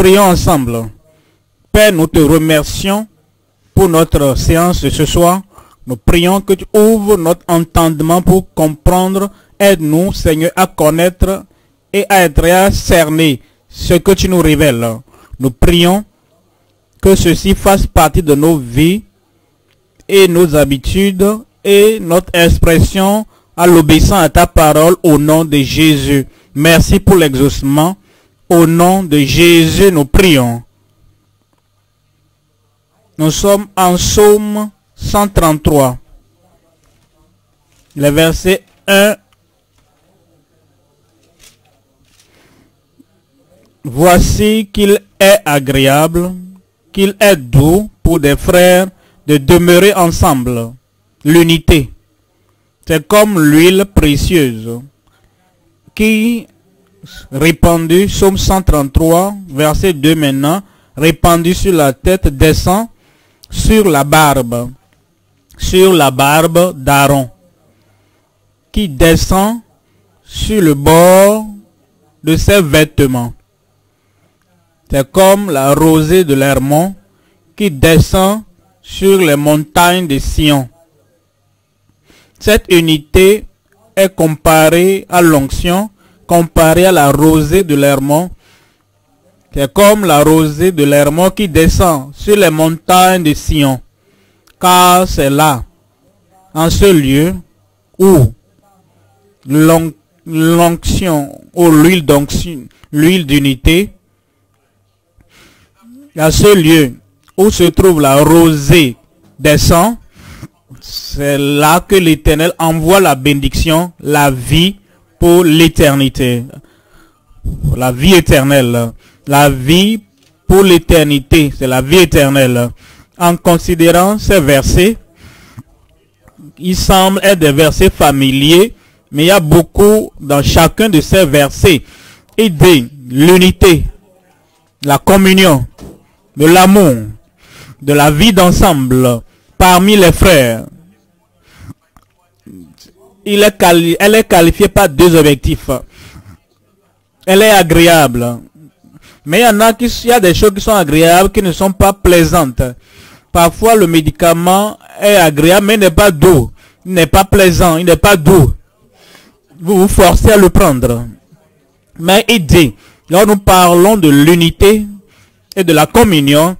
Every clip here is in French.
Prions ensemble. Père, nous te remercions pour notre séance de ce soir. Nous prions que tu ouvres notre entendement pour comprendre. Aide-nous, Seigneur, à connaître et à être à cerner ce que tu nous révèles. Nous prions que ceci fasse partie de nos vies et nos habitudes et notre expression à l'obéissance à ta parole au nom de Jésus. Merci pour l'exaucement. Au nom de Jésus, nous prions. Nous sommes en Psaume 133. Le verset 1. Voici qu'il est agréable, qu'il est doux pour des frères de demeurer ensemble. L'unité. C'est comme l'huile précieuse qui répandue, Psaume 133, verset 2 maintenant, répandue sur la tête descend sur la barbe, sur la barbe d'Aaron, qui descend sur le bord de ses vêtements. C'est comme la rosée de l'Hermont qui descend sur les montagnes de Sion. Cette unité est comparée à l'onction, comparée à la rosée de l'Hermont. C'est comme la rosée de l'Hermont qui descend sur les montagnes de Sion. Car c'est là, en ce lieu, où l'onction, ou l'huile d'onction, l'huile d'unité, à ce lieu où se trouve la rosée des sangs, c'est là que l'Éternel envoie la bénédiction, la vie pour l'éternité. La vie éternelle. La vie pour l'éternité. C'est la vie éternelle. En considérant ces versets, ils semblent être des versets familiers, mais il y a beaucoup dans chacun de ces versets. Aider l'unité, la communion, de l'amour, de la vie d'ensemble parmi les frères. Elle est qualifiée par deux objectifs. Elle est agréable. Mais il y en a qui, il y a des choses qui sont agréables qui ne sont pas plaisantes. Parfois le médicament est agréable mais n'est pas doux. Il n'est pas plaisant, il n'est pas doux. Vous vous forcez à le prendre. Mais il dit, là nous parlons de l'unité et de la communion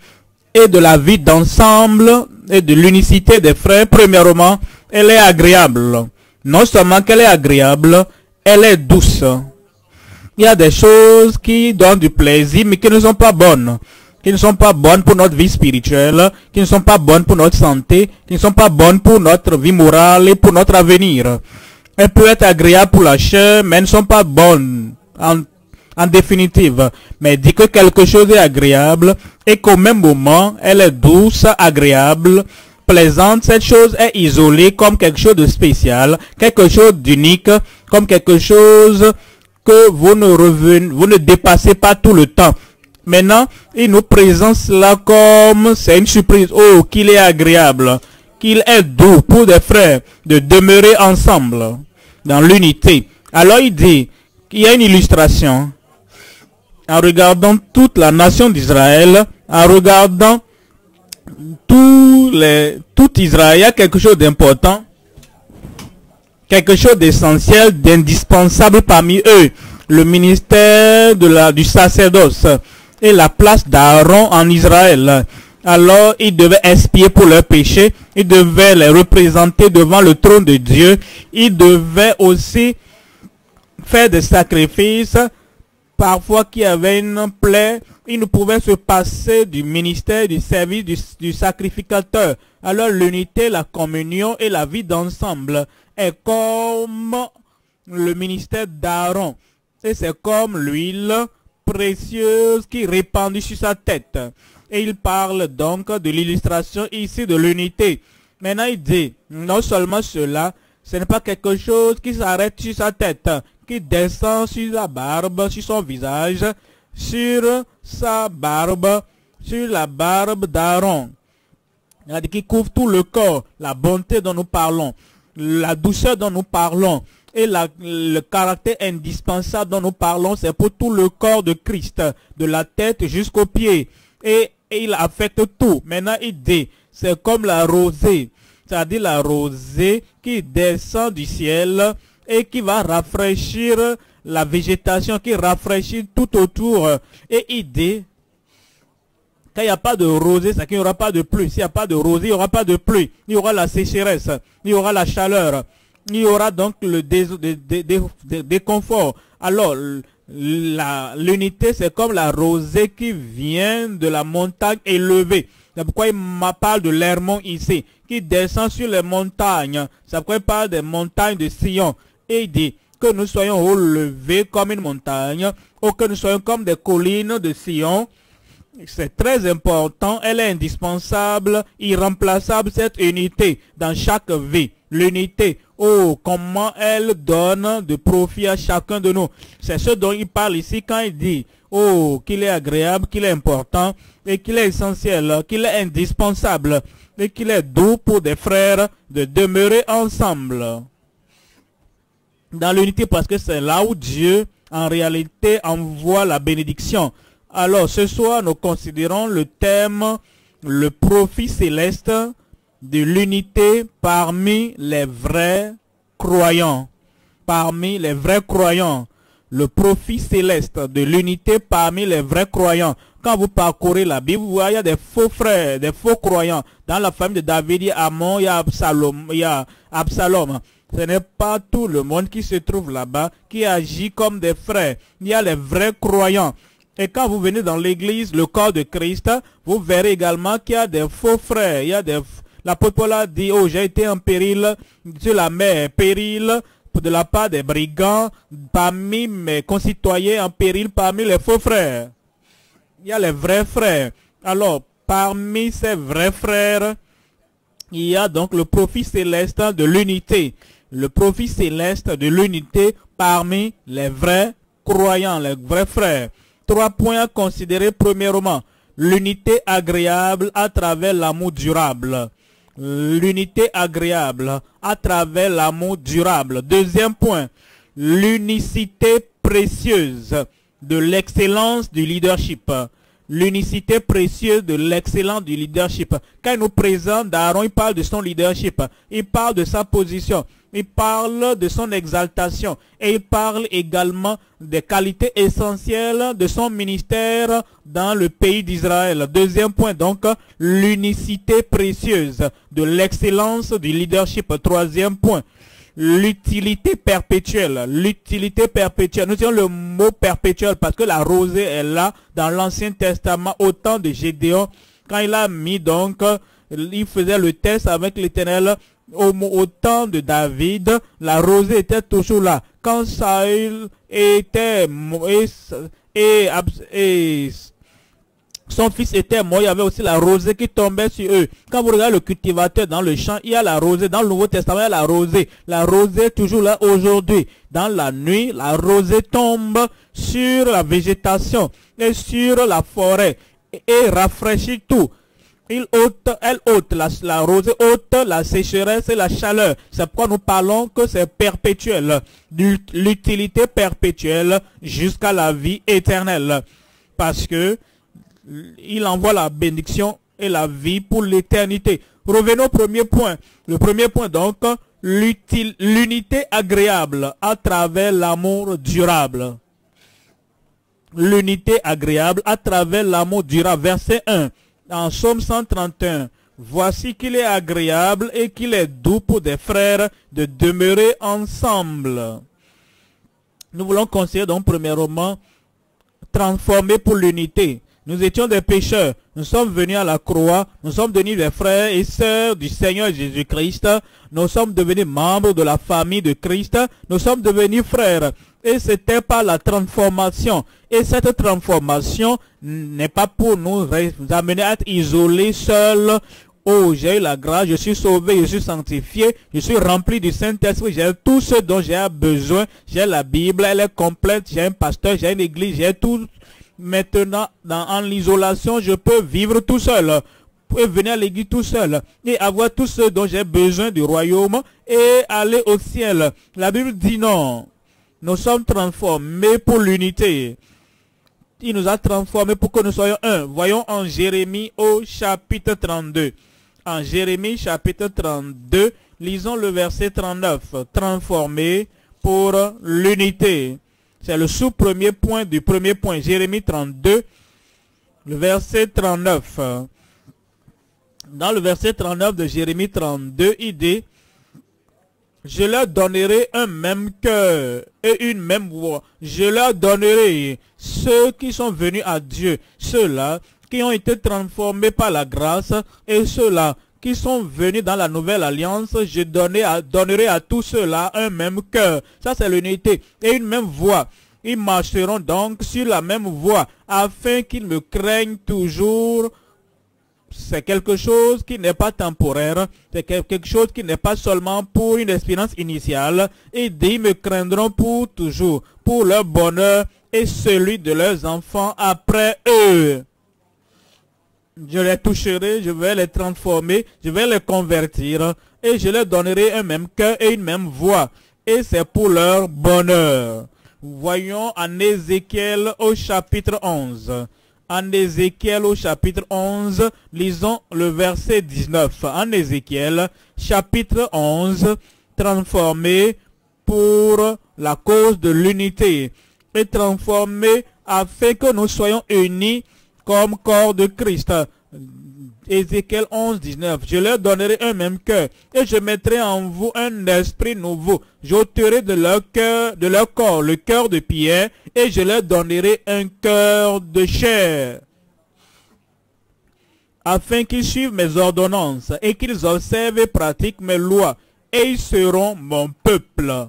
et de la vie d'ensemble et de l'unicité des frères, premièrement, elle est agréable. Non seulement qu'elle est agréable, elle est douce. Il y a des choses qui donnent du plaisir, mais qui ne sont pas bonnes. Qui ne sont pas bonnes pour notre vie spirituelle, qui ne sont pas bonnes pour notre santé, qui ne sont pas bonnes pour notre vie morale et pour notre avenir. Elle peut être agréable pour la chair, mais elles ne sont pas bonnes en en définitive, mais dit que quelque chose est agréable et qu'au même moment, elle est douce, agréable, plaisante, cette chose est isolée comme quelque chose de spécial, quelque chose d'unique, comme quelque chose que vous ne revenez, vous ne dépassez pas tout le temps. Maintenant, il nous présente cela comme c'est une surprise. Oh, qu'il est agréable, qu'il est doux pour des frères de demeurer ensemble dans l'unité. Alors il dit qu'il y a une illustration en regardant toute la nation d'Israël, en regardant tout, Israël, a quelque chose d'important, quelque chose d'essentiel, d'indispensable parmi eux, le ministère du sacerdoce et la place d'Aaron en Israël. Alors, ils devaient expier pour leurs péchés, ils devaient les représenter devant le trône de Dieu, ils devaient aussi faire des sacrifices. Parfois qui avait une plaie, il ne pouvait se passer du ministère, du service du, sacrificateur. Alors l'unité, la communion et la vie d'ensemble est comme le ministère d'Aaron. Et c'est comme l'huile précieuse qui répandue sur sa tête. Et il parle donc de l'illustration ici de l'unité. Maintenant il dit, non seulement cela, ce n'est pas quelque chose qui s'arrête sur sa tête, qui descend sur la barbe, sur son visage, sur sa barbe, sur la barbe d'Aaron. Qui couvre tout le corps, la bonté dont nous parlons, la douceur dont nous parlons, Et le caractère indispensable dont nous parlons, c'est pour tout le corps de Christ, de la tête jusqu'aux pieds. Et, et il affecte tout. Maintenant, il dit, c'est comme la rosée, c'est-à-dire la rosée qui descend du ciel et qui va rafraîchir la végétation, qui rafraîchit tout autour. Et il dit, quand il n'y a pas de rosée, c'est qu'il n'y aura pas de pluie. S'il n'y a pas de rosée, il n'y aura pas de pluie. Il y aura la sécheresse, il y aura la chaleur, il y aura donc le déconfort. Alors, l'unité, c'est comme la rosée qui vient de la montagne élevée. C'est pourquoi il parle de l'Hermon ici, qui descend sur les montagnes. C'est pourquoi il parle des montagnes de Sion. Et il dit que nous soyons relevés comme une montagne, ou que nous soyons comme des collines de Sion. C'est très important, elle est indispensable, irremplaçable cette unité dans chaque vie. L'unité, oh, comment elle donne de profit à chacun de nous. C'est ce dont il parle ici quand il dit, oh, qu'il est agréable, qu'il est important, et qu'il est essentiel, qu'il est indispensable, et qu'il est doux pour des frères de demeurer ensemble. Dans l'unité, parce que c'est là où Dieu, en réalité, envoie la bénédiction. Alors, ce soir, nous considérons le thème, le profit céleste de l'unité parmi les vrais croyants. Parmi les vrais croyants. Le profit céleste de l'unité parmi les vrais croyants. Quand vous parcourez la Bible, vous voyez, il y a des faux frères, des faux croyants. Dans la famille de David, il y a Amon, il y a Absalom. Il y a Absalom. Ce n'est pas tout le monde qui se trouve là-bas qui agit comme des frères. Il y a les vrais croyants. Et quand vous venez dans l'église, le corps de Christ, vous verrez également qu'il y a des faux frères. Il y a des, l'apôtre Paul a dit, oh, j'ai été en péril sur la mer, péril de la part des brigands, parmi mes concitoyens en péril, parmi les faux frères. Il y a les vrais frères. Alors, parmi ces vrais frères, il y a donc le profit céleste de l'unité. Le profit céleste de l'unité parmi les vrais croyants, les vrais frères. Trois points à considérer premièrement. L'unité agréable à travers l'amour durable. L'unité agréable à travers l'amour durable. Deuxième point. L'unicité précieuse de l'excellence du leadership. L'unicité précieuse de l'excellence du leadership. Quand il nous présente d'Aaron, il parle de son leadership. Il parle de sa position il parle de son exaltation et il parle également des qualités essentielles de son ministère dans le pays d'Israël. Deuxième point donc, l'unicité précieuse de l'excellence du leadership. Troisième point, l'utilité perpétuelle. L'utilité perpétuelle. Nous disons le mot perpétuel parce que la rosée est là dans l'Ancien Testament au temps de Gédéon quand il a mis donc il faisait le test avec l'éternel au, temps de David, la rosée était toujours là. Quand Saül était et, et, son fils était mort, il y avait aussi la rosée qui tombait sur eux. Quand vous regardez le cultivateur dans le champ, il y a la rosée. Dans le Nouveau Testament, il y a la rosée. La rosée est toujours là aujourd'hui. Dans la nuit, la rosée tombe sur la végétation et sur la forêt et rafraîchit tout il ôte, elle ôte la, la rosée, ôte la sécheresse et la chaleur. C'est pourquoi nous parlons que c'est perpétuel, l'utilité perpétuelle jusqu'à la vie éternelle. Parce que il envoie la bénédiction et la vie pour l'éternité. Revenons au premier point. Le premier point donc, l'unité agréable à travers l'amour durable. L'unité agréable à travers l'amour durable. Verset 1 en Somme 131. Voici qu'il est agréable et qu'il est doux pour des frères de demeurer ensemble. Nous voulons considérer donc premièrement transformer pour l'unité. Nous étions des pécheurs. Nous sommes venus à la croix. Nous sommes devenus des frères et sœurs du Seigneur Jésus-Christ. Nous sommes devenus membres de la famille de Christ. Nous sommes devenus frères. Et c'était pas la transformation. Et cette transformation n'est pas pour nous amener à être isolés, seuls. Oh, j'ai eu la grâce, je suis sauvé, je suis sanctifié, je suis rempli du Saint-Esprit, j'ai tout ce dont j'ai besoin. J'ai la Bible, elle est complète, j'ai un pasteur, j'ai une église, j'ai tout. Maintenant, dans, en l'isolation, je peux vivre tout seul. et venir à l'église tout seul et avoir tout ce dont j'ai besoin du royaume et aller au ciel. La Bible dit non. Nous sommes transformés pour l'unité. Il nous a transformés pour que nous soyons un. Voyons en Jérémie au chapitre 32. En Jérémie chapitre 32, lisons le verset 39. Transformés pour l'unité. C'est le sous-premier point du premier point. Jérémie 32, le verset 39. Dans le verset 39 de Jérémie 32, il dit, je leur donnerai un même cœur et une même voix. Je leur donnerai ceux qui sont venus à Dieu, ceux-là qui ont été transformés par la grâce et ceux-là qui sont venus dans la nouvelle alliance, je donnerai à, donnerai à tous ceux-là un même cœur. Ça, c'est l'unité. Et une même voix. Ils marcheront donc sur la même voie afin qu'ils me craignent toujours. C'est quelque chose qui n'est pas temporaire, c'est quelque chose qui n'est pas seulement pour une expérience initiale. Et ils me craindront pour toujours, pour leur bonheur et celui de leurs enfants après eux je les toucherai, je vais les transformer, je vais les convertir et je leur donnerai un même cœur et une même voix. Et c'est pour leur bonheur. Voyons en Ézéchiel au chapitre 11. En Ézéchiel au chapitre 11, lisons le verset 19. En Ézéchiel, chapitre 11, transformé pour la cause de l'unité et transformé afin que nous soyons unis comme corps de Christ. Ézéchiel 11, 19. Je leur donnerai un même cœur et je mettrai en vous un esprit nouveau. J'ôterai de leur cœur, de leur corps, le cœur de pierre et je leur donnerai un cœur de chair afin qu'ils suivent mes ordonnances et qu'ils observent et pratiquent mes lois et ils seront mon peuple.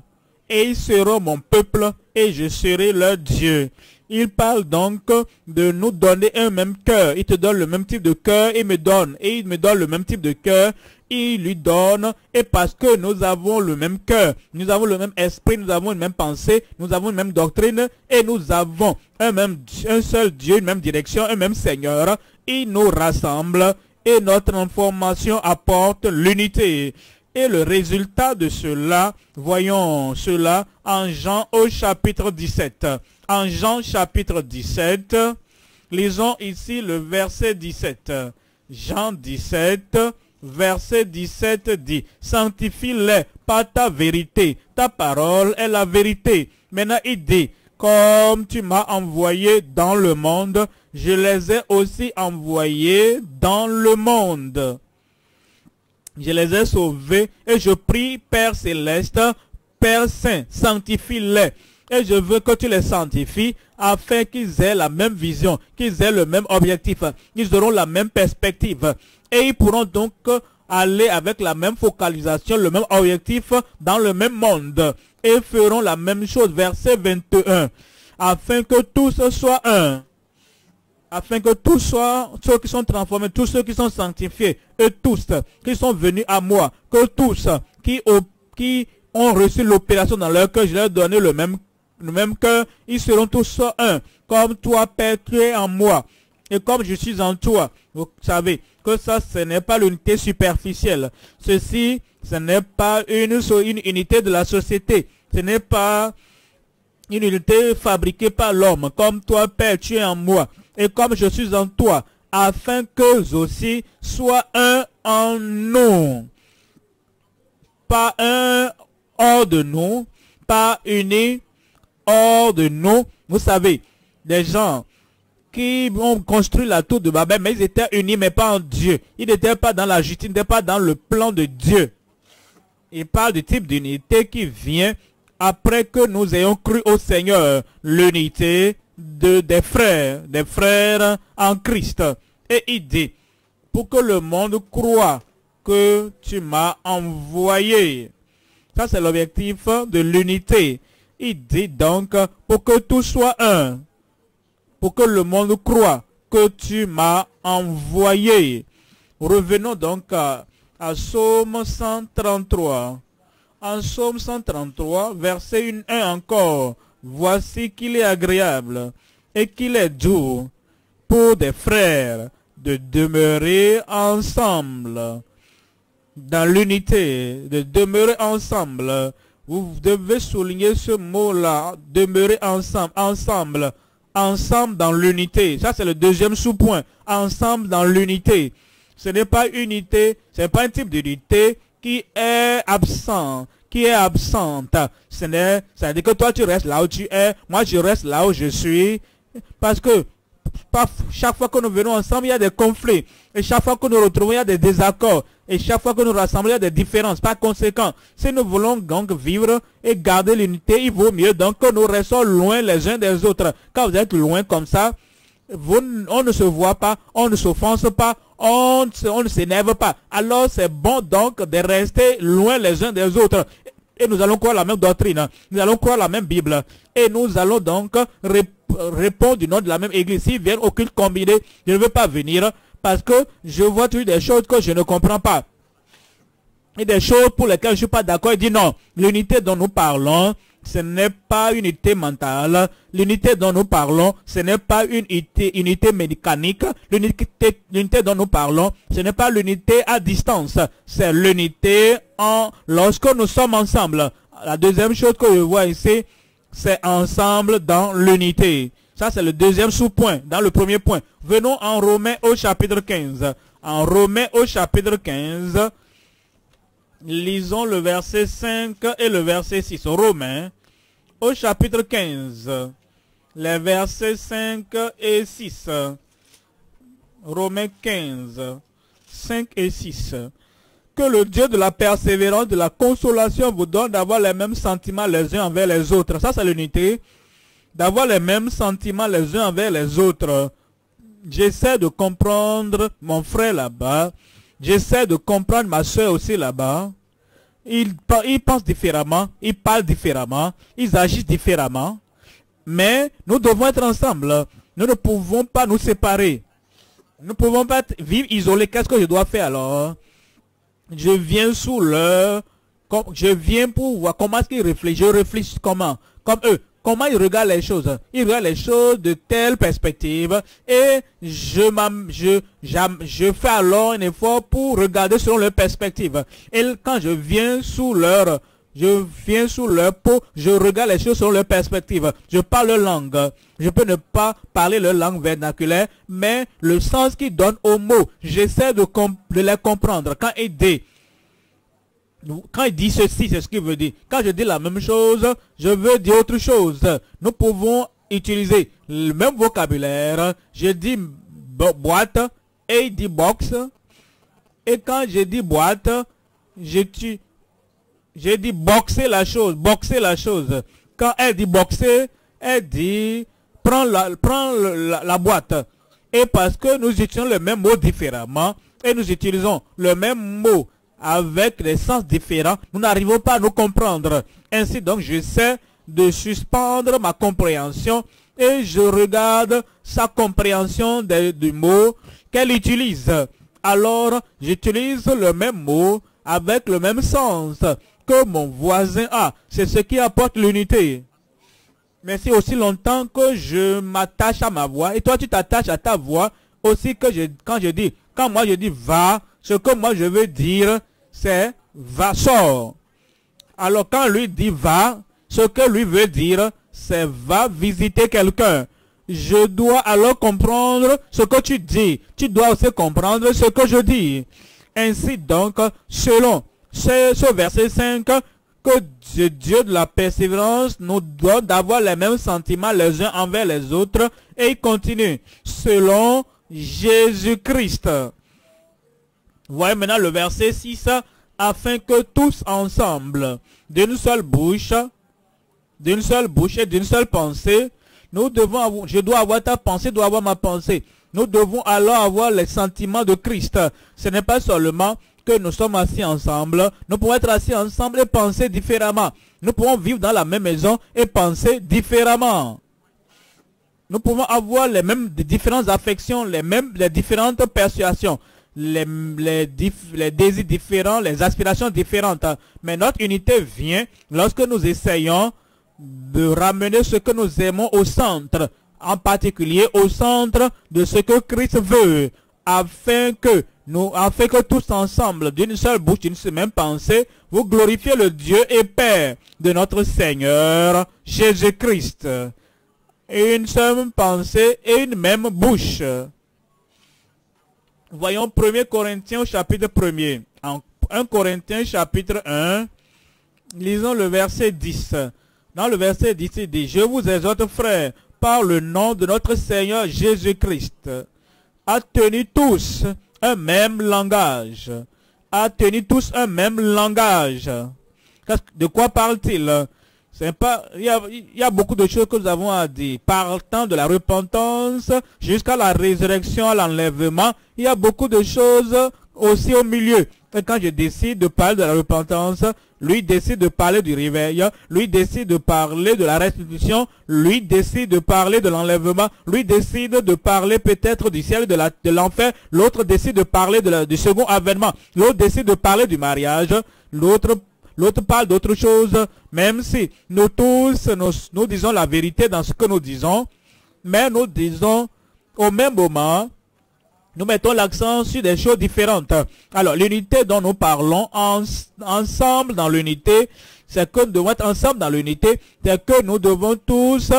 Et ils seront mon peuple et je serai leur Dieu. Il parle donc de nous donner un même cœur. Il te donne le même type de cœur, il me donne. Et il me donne le même type de cœur, il lui donne. Et parce que nous avons le même cœur, nous avons le même esprit, nous avons une même pensée, nous avons une même doctrine, et nous avons un, même, un seul Dieu, une même direction, un même Seigneur, il nous rassemble et notre transformation apporte l'unité. Et le résultat de cela, voyons cela en Jean au chapitre 17 en Jean chapitre 17. Lisons ici le verset 17. Jean 17, verset 17 dit, Sanctifie-les par ta vérité, ta parole est la vérité. Maintenant il dit, comme tu m'as envoyé dans le monde, je les ai aussi envoyés dans le monde. Je les ai sauvés et je prie Père céleste, Père saint, sanctifie-les et je veux que tu les sanctifies afin qu'ils aient la même vision, qu'ils aient le même objectif, ils auront la même perspective. Et ils pourront donc aller avec la même focalisation, le même objectif dans le même monde. Et feront la même chose, verset 21. Afin que tous soient un. Afin que tous soient, ceux qui sont transformés, tous ceux qui sont sanctifiés, et tous qui sont venus à moi, que tous qui, ont reçu l'opération dans leur cœur, je leur ai donné le même que ils seront tous un, comme toi, Père, tu es en moi, et comme je suis en toi. Vous savez que ça, ce n'est pas l'unité superficielle. Ceci, ce n'est pas une, une unité de la société. Ce n'est pas une unité fabriquée par l'homme. Comme toi, Père, tu es en moi, et comme je suis en toi, afin qu'eux aussi soient un en nous. Pas un hors de nous, pas unis hors de nous. Vous savez, des gens qui ont construit la tour de Babel, mais ils étaient unis, mais pas en Dieu. Ils n'étaient pas dans la justice, ils n'étaient pas dans le plan de Dieu. Il parle du type d'unité qui vient après que nous ayons cru au Seigneur. L'unité de, des frères, des frères en Christ. Et il dit, pour que le monde croit que tu m'as envoyé. Ça, c'est l'objectif de l'unité. Il dit donc, pour que tout soit un, pour que le monde croit que tu m'as envoyé. Revenons donc à, à Psaume 133. En Psaume 133, verset 1 encore. Voici qu'il est agréable et qu'il est doux pour des frères de demeurer ensemble dans l'unité, de demeurer ensemble. Vous devez souligner ce mot-là, demeurer ensemble, ensemble, ensemble dans l'unité. Ça, c'est le deuxième sous-point, ensemble dans l'unité. Ce n'est pas unité, ce n'est pas un type d'unité qui est absent, qui est absente. Ce n'est, ça veut dire que toi tu restes là où tu es, moi je reste là où je suis. Parce que chaque fois que nous venons ensemble, il y a des conflits. Et chaque fois que nous retrouvons, il y a des désaccords. Et chaque fois que nous rassemblons, il y a des différences. Par conséquent, si nous voulons donc vivre et garder l'unité, il vaut mieux donc que nous restons loin les uns des autres. Quand vous êtes loin comme ça, on ne se voit pas, on ne s'offense pas, on, ne s'énerve pas. Alors c'est bon donc de rester loin les uns des autres et nous allons croire la même doctrine, nous allons croire la même Bible, et nous allons donc répondre du nom de la même église. S'ils viennent au culte combiné, je ne veux pas venir parce que je vois toujours des choses que je ne comprends pas. Et des choses pour lesquelles je ne suis pas d'accord. Il dit non, l'unité dont nous parlons, ce n'est pas une unité mentale. L'unité dont nous parlons, ce n'est pas une unité, unité mécanique. L'unité dont nous parlons, ce n'est pas l'unité à distance. C'est l'unité en lorsque nous sommes ensemble. La deuxième chose que je vois ici, c'est ensemble dans l'unité. Ça, c'est le deuxième sous-point. Dans le premier point, venons en Romains au chapitre 15. En Romains au chapitre 15, lisons le verset 5 et le verset 6. Romains au chapitre 15, les versets 5 et 6. Romains 15, 5 et 6. Que le Dieu de la persévérance, de la consolation vous donne d'avoir les mêmes sentiments les uns envers les autres. Ça, c'est l'unité. D'avoir les mêmes sentiments les uns envers les autres. J'essaie de comprendre mon frère là-bas. J'essaie de comprendre ma soeur aussi là-bas. Ils, pensent différemment, ils parlent différemment, ils agissent différemment. Mais nous devons être ensemble. Nous ne pouvons pas nous séparer. Nous ne pouvons pas vivre isolés. Qu'est-ce que je dois faire alors? Je viens sous leur... Je viens pour voir comment est-ce qu'ils réfléchissent. Je réfléchis comment? Comme eux comment il regarde les choses. Il regarde les choses de telle perspective et je, je, je fais alors un effort pour regarder selon leur perspective. Et quand je viens sous leur je viens sous leur peau, je regarde les choses selon leur perspective. Je parle leur langue. Je peux ne pas parler leur langue vernaculaire, mais le sens qu'ils donnent aux mots, j'essaie de, de les comprendre. Quand dit quand il dit ceci, c'est ce qu'il veut dire. Quand je dis la même chose, je veux dire autre chose. Nous pouvons utiliser le même vocabulaire. Je dis boîte et il dit box. Et quand je dis boîte, je dis, boxer la chose, boxer la chose. Quand elle dit boxer, elle dit prends la, prends la boîte. Et parce que nous utilisons le même mot différemment, et nous utilisons le même mot avec des sens différents, nous n'arrivons pas à nous comprendre. Ainsi donc, j'essaie de suspendre ma compréhension et je regarde sa compréhension du mot qu'elle utilise. Alors, j'utilise le même mot avec le même sens que mon voisin a. C'est ce qui apporte l'unité. Mais c'est aussi longtemps que je m'attache à ma voix et toi tu t'attaches à ta voix aussi que je, quand je dis, quand moi je dis va, ce que moi je veux dire, c'est va, sort. Alors quand lui dit va, ce que lui veut dire, c'est va visiter quelqu'un. Je dois alors comprendre ce que tu dis. Tu dois aussi comprendre ce que je dis. Ainsi donc, selon ce, ce verset 5, que Dieu de la persévérance nous doit d'avoir les mêmes sentiments les uns envers les autres. Et il continue. Selon Jésus-Christ. Voyez maintenant le verset 6, afin que tous ensemble, d'une seule bouche, d'une seule bouche et d'une seule pensée, nous devons avoir, je dois avoir ta pensée, dois avoir ma pensée. Nous devons alors avoir les sentiments de Christ. Ce n'est pas seulement que nous sommes assis ensemble, nous pouvons être assis ensemble et penser différemment. Nous pouvons vivre dans la même maison et penser différemment. Nous pouvons avoir les mêmes différentes affections, les mêmes les différentes persuasions les, les, les, désirs différents, les aspirations différentes. Mais notre unité vient lorsque nous essayons de ramener ce que nous aimons au centre, en particulier au centre de ce que Christ veut, afin que nous, afin que tous ensemble, d'une seule bouche, d'une seule même pensée, vous glorifiez le Dieu et Père de notre Seigneur Jésus-Christ. Une seule pensée et une même bouche. Voyons 1 Corinthiens chapitre 1er. En 1 Corinthiens chapitre 1, lisons le verset 10. Dans le verset 10, il dit, Je vous exhorte, frères, par le nom de notre Seigneur Jésus-Christ, à tenir tous un même langage. À tenir tous un même langage. De quoi parle-t-il? Il y, a, beaucoup de choses que nous avons à dire. Partant de la repentance jusqu'à la résurrection, à l'enlèvement, il y a beaucoup de choses aussi au milieu. Et quand je décide de parler de la repentance, lui décide de parler du réveil, lui décide de parler de la restitution, lui décide de parler de l'enlèvement, lui décide de parler peut-être du ciel, de l'enfer, l'autre décide de parler du second avènement, l'autre décide de parler du mariage, l'autre l'autre parle d'autre chose, même si nous tous, nous, disons la vérité dans ce que nous disons, mais nous disons au même moment, nous mettons l'accent sur des choses différentes. Alors, l'unité dont nous parlons ensemble dans l'unité, c'est que nous devons être ensemble dans l'unité, c'est que nous devons tous,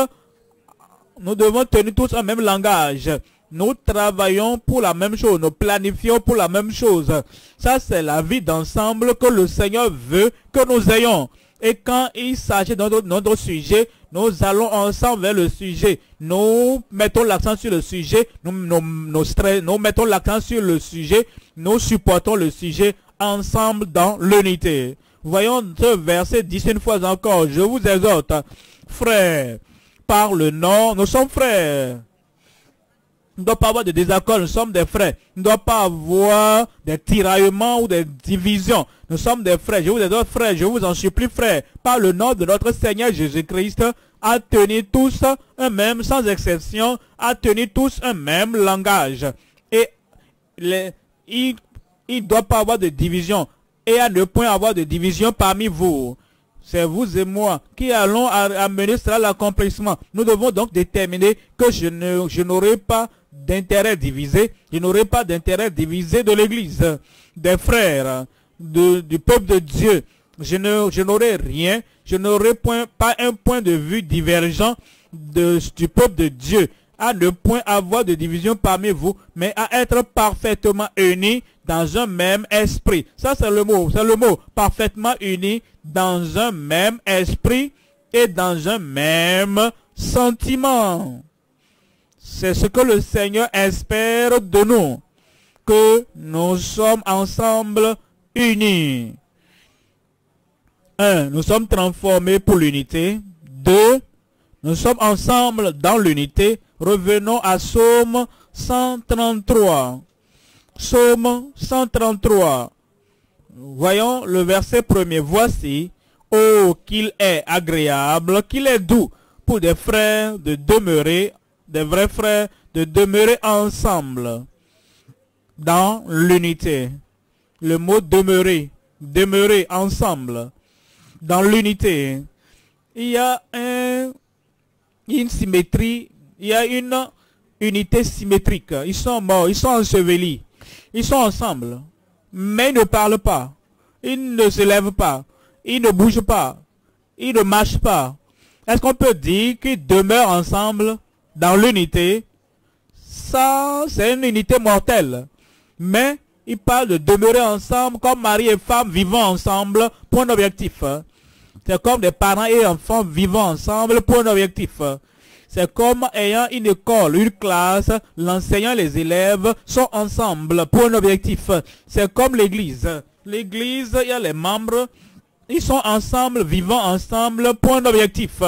nous devons tenir tous un même langage. Nous travaillons pour la même chose, nous planifions pour la même chose. Ça, c'est la vie d'ensemble que le Seigneur veut que nous ayons. Et quand il s'agit de notre, sujet, nous allons ensemble vers le sujet. Nous mettons l'accent sur le sujet. Nous, nous mettons l'accent sur le sujet. Nous supportons le sujet ensemble dans l'unité. Voyons ce verset dit une fois encore. Je vous exhorte, frères, par le nom, nous sommes frères. Ne doit pas avoir de désaccord, nous sommes des frères. Il ne doit pas avoir des tiraillements ou des divisions. Nous sommes des frères. Je vous ai frères, je vous en supplie frères, par le nom de notre Seigneur Jésus-Christ, à tenir tous un même, sans exception, à tenir tous un même langage. Et il ne doit pas avoir de division. Et à ne point avoir de division parmi vous. C'est vous et moi qui allons amener cela à l'accomplissement. Nous devons donc déterminer que je n'aurai pas d'intérêt divisé, je n'aurai pas d'intérêt divisé de l'Église, des frères, du peuple de Dieu. Je n'aurai rien, je n'aurai pas un point de vue divergent du peuple de Dieu, à ne point avoir de division parmi vous, mais à être parfaitement unis dans un même esprit. Ça, c'est le mot, c'est le mot, parfaitement unis dans un même esprit et dans un même sentiment. C'est ce que le Seigneur espère de nous, que nous sommes ensemble unis. Un, Nous sommes transformés pour l'unité. Deux, Nous sommes ensemble dans l'unité. Revenons à Psaume 133. Psaume 133. Voyons le verset premier. Voici, oh, qu'il est agréable, qu'il est doux pour des frères de demeurer des vrais frères, de demeurer ensemble dans l'unité. Le mot demeurer, demeurer ensemble dans l'unité. Il y a une symétrie, il y a une unité symétrique. Ils sont morts, ils sont ensevelis. Ils sont ensemble, mais ils ne parlent pas. Ils ne se lèvent pas. Ils ne bougent pas. Ils ne marchent pas. Est-ce qu'on peut dire qu'ils demeurent ensemble dans l'unité, ça, c'est une unité mortelle. Mais il parle de demeurer ensemble comme mari et femme vivant ensemble pour un objectif. C'est comme des parents et enfants vivant ensemble pour un objectif. C'est comme ayant une école, une classe, l'enseignant et les élèves sont ensemble pour un objectif. C'est comme l'église. L'église, il y a les membres, ils sont ensemble, vivant ensemble pour un objectif.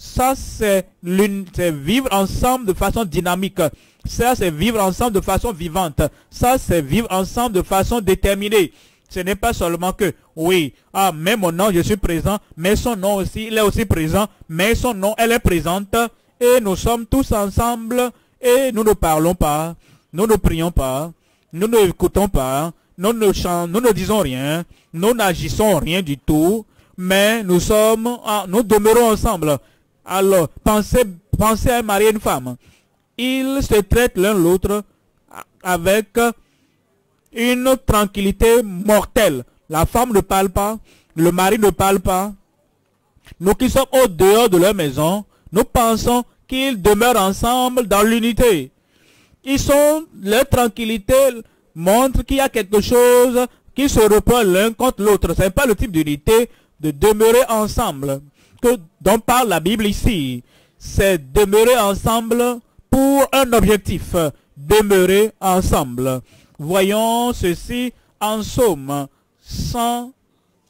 Ça, c'est vivre ensemble de façon dynamique. Ça, c'est vivre ensemble de façon vivante. Ça, c'est vivre ensemble de façon déterminée. Ce n'est pas seulement que, oui, ah, mais mon nom, je suis présent, mais son nom aussi, il est aussi présent, mais son nom, elle est présente, et nous sommes tous ensemble, et nous ne parlons pas, nous ne prions pas, nous ne écoutons pas, nous ne chantons, nous ne disons rien, nous n'agissons rien du tout, mais nous sommes, nous demeurons ensemble. Alors, pensez, pensez à marier une femme. Ils se traitent l'un l'autre avec une tranquillité mortelle. La femme ne parle pas, le mari ne parle pas. Nous qui sommes au dehors de leur maison, nous pensons qu'ils demeurent ensemble dans l'unité. Ils sont, leur tranquillité montre qu'il y a quelque chose qui se reprend l'un contre l'autre. Ce n'est pas le type d'unité de demeurer ensemble que, dont parle la Bible ici. C'est demeurer ensemble pour un objectif. Demeurer ensemble. Voyons ceci en Somme 100,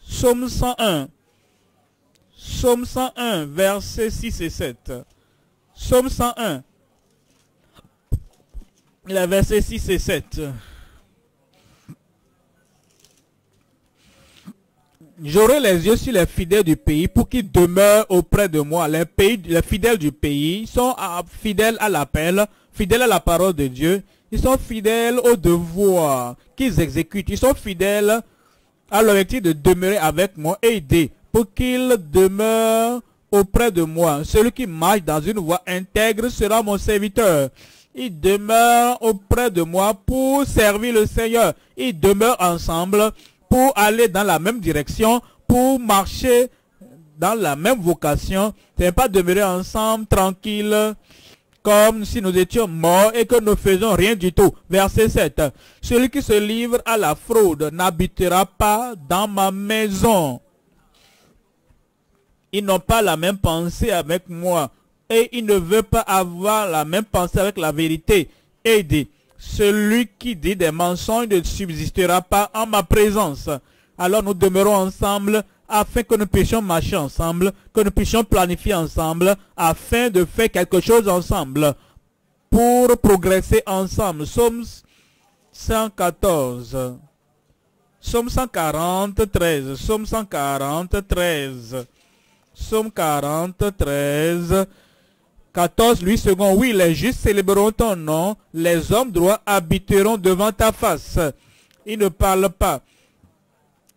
Somme 101. Somme 101, versets 6 et 7. Somme 101. Les versets 6 et 7. J'aurai les yeux sur les fidèles du pays pour qu'ils demeurent auprès de moi. Les, fidèles du pays sont fidèles à l'appel, fidèles à la parole de Dieu. Ils sont fidèles au devoir qu'ils exécutent. Ils sont fidèles à l'objectif de demeurer avec moi et aider pour qu'ils demeurent auprès de moi. Celui qui marche dans une voie intègre sera mon serviteur. Il demeure auprès de moi pour servir le Seigneur. Ils demeurent ensemble pour aller dans la même direction, pour marcher dans la même vocation. Ce n'est pas demeurer ensemble tranquille comme si nous étions morts et que nous faisions rien du tout. Verset 7. Celui qui se livre à la fraude n'habitera pas dans ma maison. Ils n'ont pas la même pensée avec moi et ils ne veulent pas avoir la même pensée avec la vérité. Et dit, celui qui dit des mensonges ne subsistera pas en ma présence. Alors nous demeurons ensemble afin que nous puissions marcher ensemble, que nous puissions planifier ensemble, afin de faire quelque chose ensemble, pour progresser ensemble. Somme 114. Somme 140, 13. Somme 140, 13. Somme 40, 13. 14, lui second. Oui, les justes célébreront ton nom. Les hommes droits habiteront devant ta face. Il ne parle pas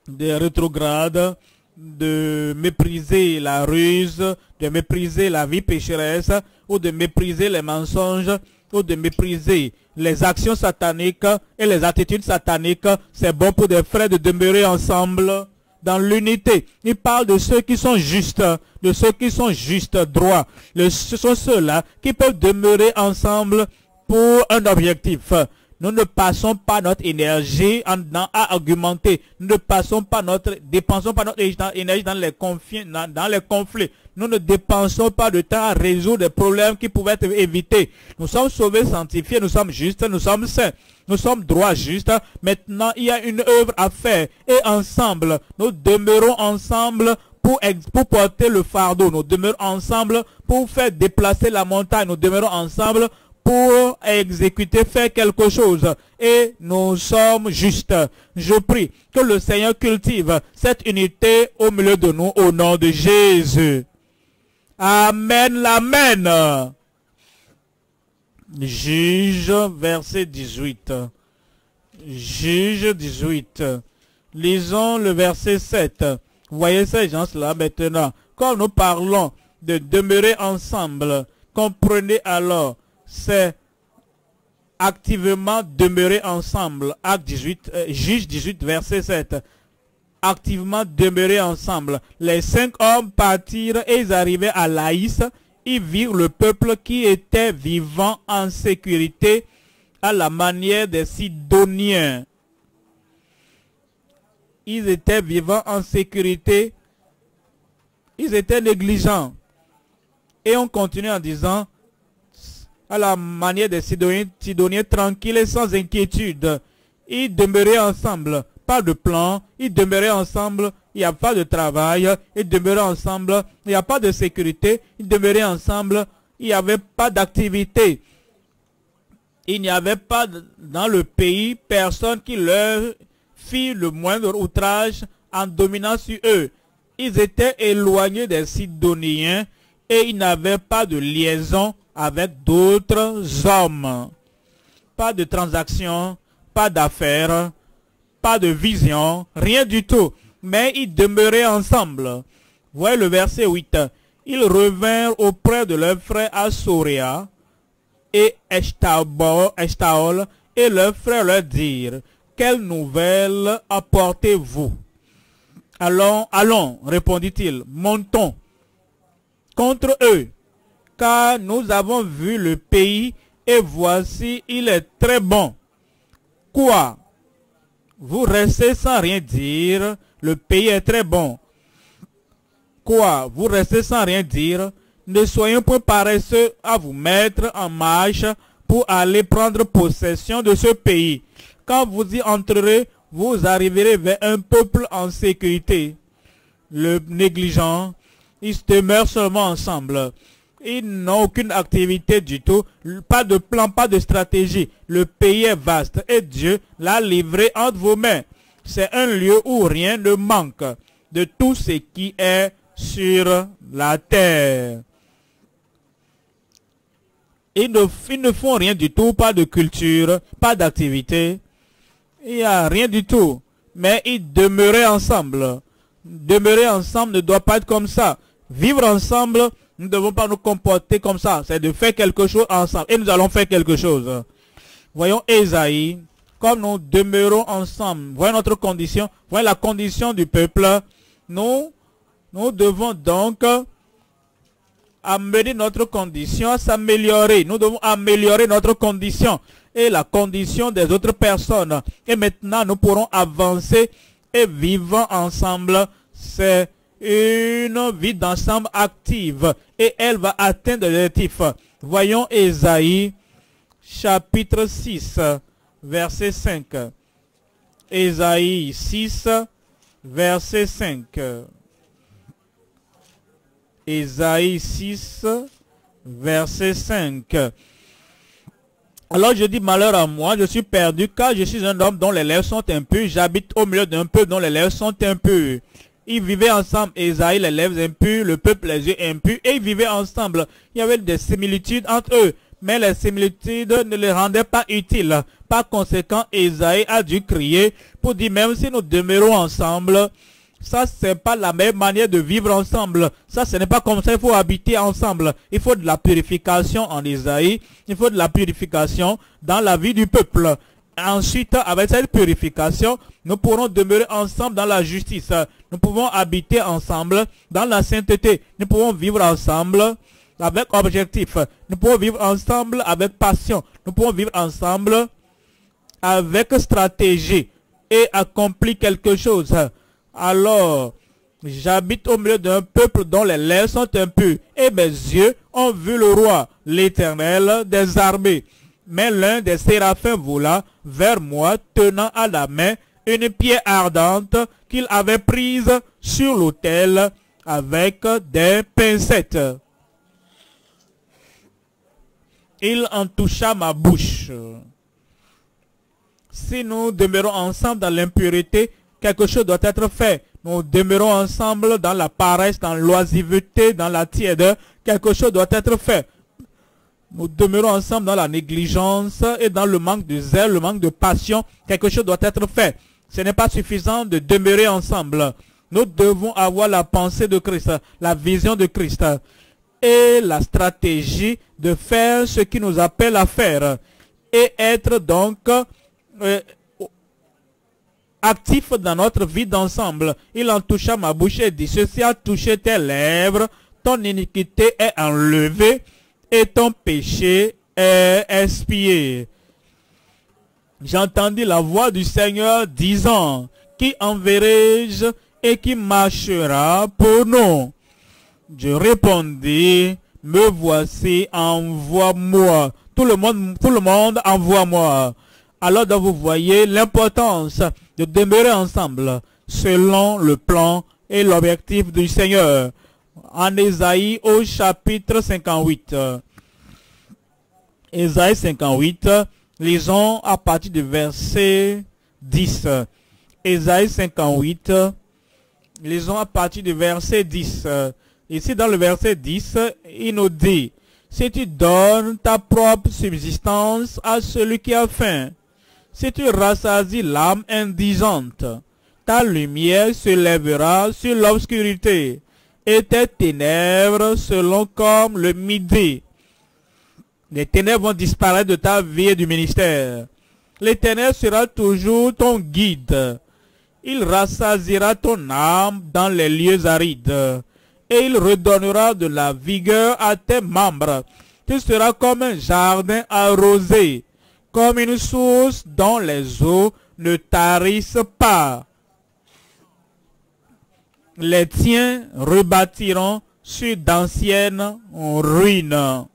des rétrogrades, de mépriser la ruse, de mépriser la vie pécheresse, ou de mépriser les mensonges, ou de mépriser les actions sataniques et les attitudes sataniques. C'est bon pour des frères de demeurer ensemble dans l'unité. Il parle de ceux qui sont justes, de ceux qui sont justes, droits. Ce sont ceux-là qui peuvent demeurer ensemble pour un objectif. Nous ne passons pas notre énergie en, à argumenter. Nous ne passons pas notre, dépensons pas notre énergie dans les conflits, dans, les conflits. Nous ne dépensons pas de temps à résoudre des problèmes qui pouvaient être évités. Nous sommes sauvés, sanctifiés, nous sommes justes, nous sommes saints. Nous sommes droits justes. Maintenant, il y a une œuvre à faire. Et ensemble, nous demeurons ensemble pour, porter le fardeau. Nous demeurons ensemble pour faire déplacer la montagne. Nous demeurons ensemble pour exécuter, faire quelque chose. Et nous sommes justes. Je prie que le Seigneur cultive cette unité au milieu de nous au nom de Jésus. Amen, amen. Juge, verset 18. Juge 18. Lisons le verset 7. Voyez ces gens-là maintenant. Quand nous parlons de demeurer ensemble, comprenez alors c'est activement demeurer ensemble. Acte 18, euh, Juge 18, verset 7. Activement demeurer ensemble. Les cinq hommes partirent et ils arrivaient à Laïs. Ils virent le peuple qui était vivant en sécurité à la manière des Sidoniens. Ils étaient vivants en sécurité. Ils étaient négligents. Et on continue en disant, à la manière des Sidoniens, tranquilles et sans inquiétude. Ils demeuraient ensemble, pas de plan, ils demeuraient ensemble, il n'y a pas de travail, ils demeuraient ensemble, il n'y a pas de sécurité, ils demeuraient ensemble, il n'y avait pas d'activité. Il n'y avait pas dans le pays personne qui leur fit le moindre outrage en dominant sur eux. Ils étaient éloignés des Sidoniens et ils n'avaient pas de liaison avec d'autres hommes. Pas de transaction, pas d'affaires, pas de vision, rien du tout. Mais ils demeuraient ensemble. Voyez le verset 8. Ils revinrent auprès de leur frère à Soria et Eshtaol et leurs frères leur dirent, quelle nouvelle apportez-vous? Allons, allons, répondit-il, montons contre eux, car nous avons vu le pays et voici, il est très bon. Quoi? Vous restez sans rien dire, le pays est très bon. Quoi Vous restez sans rien dire? Ne soyons point paresseux à vous mettre en marche pour aller prendre possession de ce pays. Quand vous y entrerez, vous arriverez vers un peuple en sécurité. Le négligent, ils demeurent seulement ensemble. Ils n'ont aucune activité du tout, pas de plan, pas de stratégie. Le pays est vaste et Dieu l'a livré entre vos mains. C'est un lieu où rien ne manque de tout ce qui est sur la terre. Ils ne, font rien du tout, pas de culture, pas d'activité. Il n'y a rien du tout. Mais ils demeuraient ensemble. Demeurer ensemble ne doit pas être comme ça. Vivre ensemble, nous ne devons pas nous comporter comme ça. C'est de faire quelque chose ensemble. Et nous allons faire quelque chose. Voyons Esaïe. Comme nous demeurons ensemble. Voyons notre condition. Voyons la condition du peuple. Nous, nous devons donc amener notre condition à s'améliorer. Nous devons améliorer notre condition et la condition des autres personnes. Et maintenant, nous pourrons avancer et vivre ensemble. C'est une vie d'ensemble active et elle va atteindre l'objectif. Voyons Esaïe chapitre 6 verset 5. Esaïe 6 verset 5. Esaïe 6 verset 5. Alors je dis malheur à moi, je suis perdu car je suis un homme dont les lèvres sont impures, j'habite au milieu d'un peuple dont les lèvres sont impures. Ils vivaient ensemble, Esaïe les lèvres impures, le peuple les yeux impurs, et ils vivaient ensemble. Il y avait des similitudes entre eux, mais les similitudes ne les rendaient pas utiles. Par conséquent, Esaïe a dû crier pour dire même si nous demeurons ensemble, ça, c'est pas la même manière de vivre ensemble. Ça, ce n'est pas comme ça. Il faut habiter ensemble. Il faut de la purification en Isaïe. Il faut de la purification dans la vie du peuple. Ensuite, avec cette purification, nous pourrons demeurer ensemble dans la justice. Nous pouvons habiter ensemble dans la sainteté. Nous pouvons vivre ensemble avec objectif. Nous pouvons vivre ensemble avec passion. Nous pouvons vivre ensemble avec stratégie et accomplir quelque chose. Alors, j'habite au milieu d'un peuple dont les lèvres sont impures, et mes yeux ont vu le roi, l'éternel des armées. Mais l'un des séraphins vola vers moi, tenant à la main une pierre ardente qu'il avait prise sur l'autel avec des pincettes. Il en toucha ma bouche. Si nous demeurons ensemble dans l'impureté, quelque chose doit être fait. Nous demeurons ensemble dans la paresse, dans l'oisiveté, dans la tièdeur. Quelque chose doit être fait. Nous demeurons ensemble dans la négligence et dans le manque de zèle, le manque de passion. Quelque chose doit être fait. Ce n'est pas suffisant de demeurer ensemble. Nous devons avoir la pensée de Christ, la vision de Christ et la stratégie de faire ce qui nous appelle à faire et être donc euh, actif dans notre vie d'ensemble. Il en toucha ma bouche et dit, ceci a touché tes lèvres, ton iniquité est enlevée et ton péché est expié. J'entendis la voix du Seigneur disant, qui enverrai-je et qui marchera pour nous? Je répondis, me voici, envoie-moi. Tout le monde, tout le monde envoie-moi. Alors vous voyez l'importance de demeurer ensemble selon le plan et l'objectif du Seigneur. En Ésaïe au chapitre 58. Ésaïe 58, lisons à partir du verset 10. Ésaïe 58, lisons à partir du verset 10. Ici dans le verset 10, il nous dit, si tu donnes ta propre subsistance à celui qui a faim, si tu rassasies l'âme indigente, ta lumière se lèvera sur l'obscurité, et tes ténèbres seront comme le midi. Les ténèbres vont disparaître de ta vie et du ministère. L'Éternel sera toujours ton guide. Il rassasira ton âme dans les lieux arides. Et il redonnera de la vigueur à tes membres. Tu seras comme un jardin arrosé, comme une source dont les eaux ne tarissent pas. Les tiens rebâtiront sur d'anciennes ruines.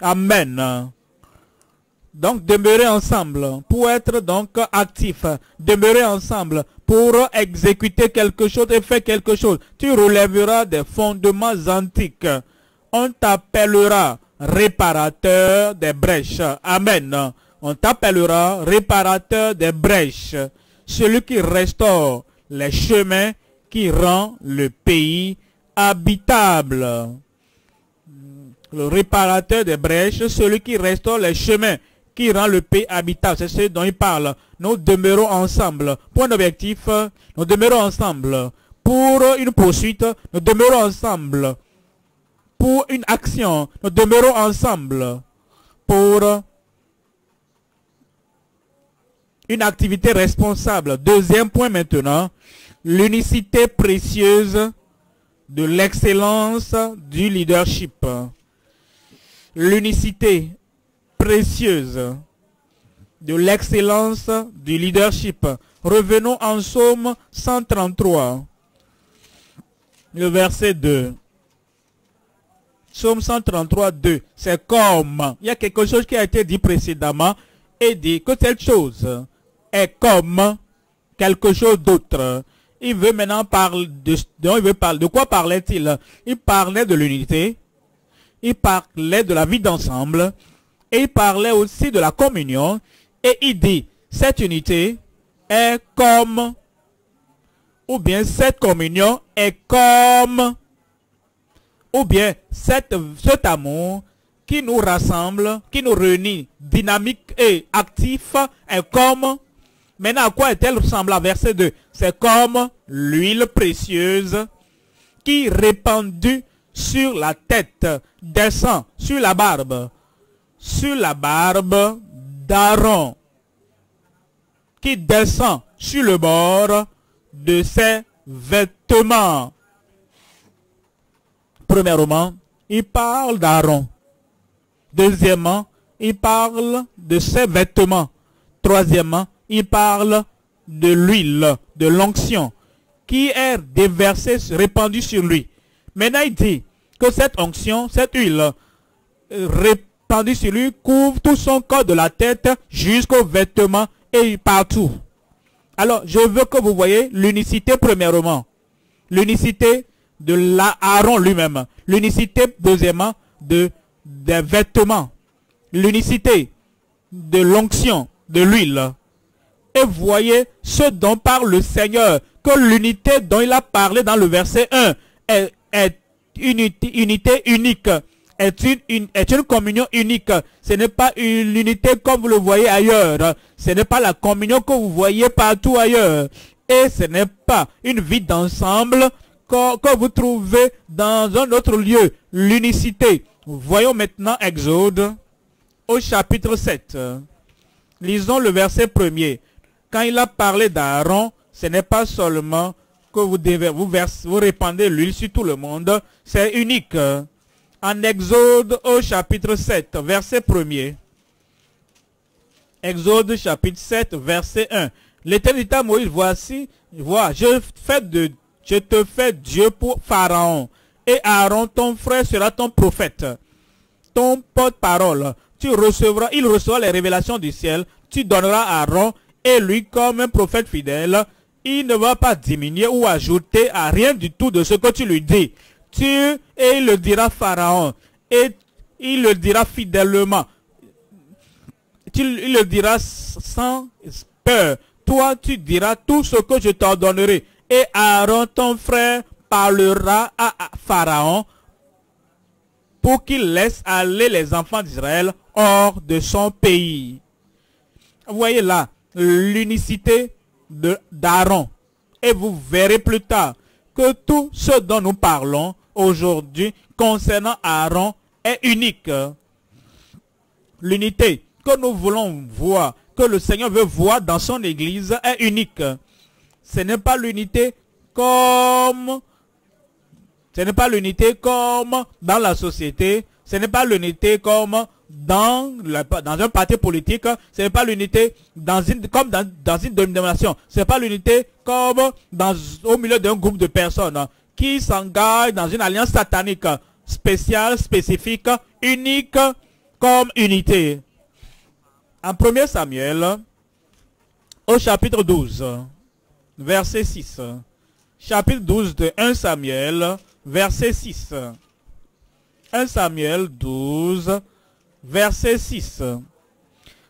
Amen. Donc, demeurer ensemble pour être donc actif. Demeurer ensemble pour exécuter quelque chose et faire quelque chose. Tu relèveras des fondements antiques. On t'appellera réparateur des brèches. Amen. On t'appellera réparateur des brèches. Celui qui restaure les chemins qui rend le pays habitable. Le réparateur des brèches, celui qui restaure les chemins qui rend le pays habitable. C'est ce dont il parle. Nous demeurons ensemble. Point d'objectif, nous demeurons ensemble. Pour une poursuite, nous demeurons ensemble. Pour une action, nous demeurons ensemble. Pour une activité responsable. Deuxième point maintenant, l'unicité précieuse de l'excellence du leadership. L'unicité précieuse de l'excellence du leadership. Revenons en Somme 133, le verset 2. Somme 133, 2. C'est comme, il y a quelque chose qui a été dit précédemment et dit que cette chose est comme quelque chose d'autre. Il veut maintenant parler de, il veut parler, de quoi parlait-il? Il parlait de l'unité, il parlait de la vie d'ensemble, et il parlait aussi de la communion. Et il dit, cette unité est comme, ou bien cette communion est comme, ou bien cet amour qui nous rassemble, qui nous réunit, dynamique et actif, est comme, maintenant à quoi est-elle ressemblable Verset 2, c'est comme l'huile précieuse qui répandue sur la tête descend sur la barbe sur la barbe d'Aaron qui descend sur le bord de ses vêtements. Premièrement, il parle d'Aaron. Deuxièmement, il parle de ses vêtements. Troisièmement, il parle de l'huile, de l'onction, qui est déversée, répandue sur lui. Maintenant, il dit que cette onction, cette huile, répandue tandis sur lui couvre tout son corps de la tête jusqu'aux vêtements et partout. Alors, je veux que vous voyez l'unicité premièrement. L'unicité de l'Aaron lui-même. L'unicité deuxièmement de, des vêtements. L'unicité de l'onction, de l'huile. Et voyez ce dont parle le Seigneur, que l'unité dont il a parlé dans le verset 1 est, est unité, unité unique est une, est une communion unique. Ce n'est pas une unité comme vous le voyez ailleurs. Ce n'est pas la communion que vous voyez partout ailleurs. Et ce n'est pas une vie d'ensemble que, vous trouvez dans un autre lieu. L'unicité. Voyons maintenant Exode au chapitre 7. Lisons le verset premier. Quand il a parlé d'Aaron, ce n'est pas seulement que vous vous, répandez l'huile sur tout le monde, c'est unique en Exode au chapitre 7, verset 1er. Exode chapitre 7, verset 1. L'Éternel dit à Moïse, voici, vois, je, fais de, je te fais Dieu pour Pharaon. Et Aaron, ton frère, sera ton prophète. Ton porte-parole. Tu recevras, il recevra les révélations du ciel. Tu donneras à Aaron et lui comme un prophète fidèle. Il ne va pas diminuer ou ajouter à rien du tout de ce que tu lui dis tu, et il le dira Pharaon, et il le dira fidèlement. il le dira sans peur. Toi, tu diras tout ce que je t'ordonnerai. Et Aaron, ton frère, parlera à Pharaon pour qu'il laisse aller les enfants d'Israël hors de son pays. Vous voyez là l'unicité d'Aaron. Et vous verrez plus tard que tout ce dont nous parlons aujourd'hui concernant Aaron est unique. l'unité que nous voulons voir, que le Seigneur veut voir dans son Église est unique. Ce n'est pas l'unité comme ce n'est pas l'unité comme dans la société, ce n'est pas l'unité comme dans, dans un parti politique, ce n'est pas l'unité comme dans, dans une domination, ce n'est pas l'unité comme dans, au milieu d'un groupe de personnes qui s'engagent dans une alliance satanique spéciale, spécifique, unique comme unité. En 1 Samuel, au chapitre 12, verset 6. Chapitre 12 de 1 Samuel, verset 6. 1 Samuel 12, verset 6.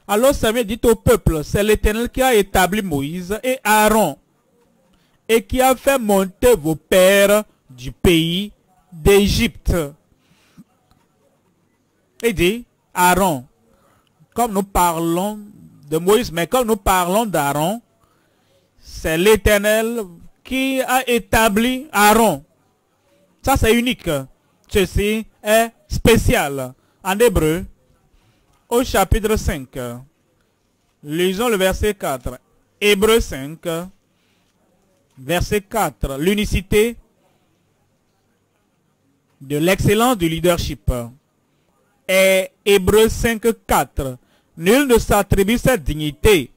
Alors Samuel dit au peuple, c'est l'Éternel qui a établi Moïse et Aaron, et qui a fait monter vos pères du pays d'Égypte. Il dit, Aaron, comme nous parlons de Moïse, mais comme nous parlons d'Aaron, c'est l'Éternel qui a établi Aaron. Ça, c'est unique. Ceci est spécial. En hébreu, au chapitre 5, lisons le verset 4. Hébreu 5, verset 4. L'unicité de l'excellence du leadership. Et Hébreu 5, 4. Nul ne s'attribue cette dignité.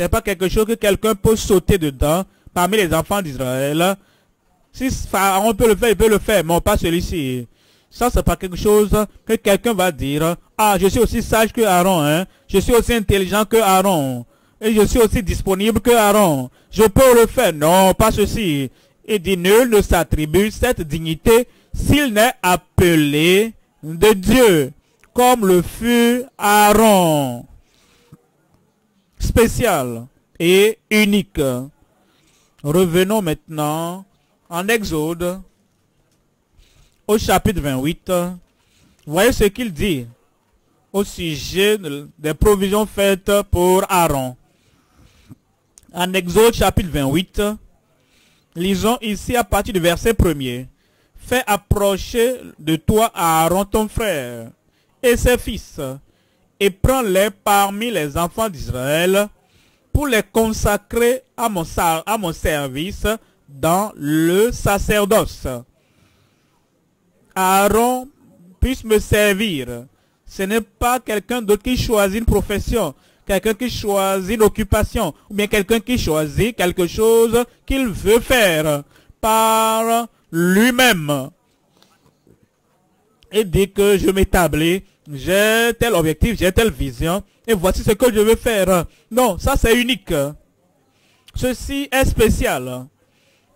N'est pas quelque chose que quelqu'un peut sauter dedans parmi les enfants d'Israël. Si Pharaon peut le faire, il peut le faire, mais pas celui-ci. Ça, c'est pas quelque chose que quelqu'un va dire. Ah, je suis aussi sage que Aaron, hein. Je suis aussi intelligent que Aaron. Et je suis aussi disponible que Aaron. Je peux le faire. Non, pas ceci. Il dit, nul ne s'attribue cette dignité s'il n'est appelé de Dieu, comme le fut Aaron. Spécial et unique. Revenons maintenant en Exode au chapitre 28, voyez ce qu'il dit au sujet des provisions faites pour Aaron. En Exode chapitre 28, lisons ici à partir du verset 1er. Fais approcher de toi Aaron ton frère et ses fils, et prends-les parmi les enfants d'Israël pour les consacrer à mon, service dans le sacerdoce. Aaron puisse me servir. Ce n'est pas quelqu'un d'autre qui choisit une profession, quelqu'un qui choisit une occupation, ou bien quelqu'un qui choisit quelque chose qu'il veut faire par lui-même. Et dit que je m'établis, j'ai tel objectif, j'ai telle vision, et voici ce que je veux faire. Non, ça c'est unique. Ceci est spécial.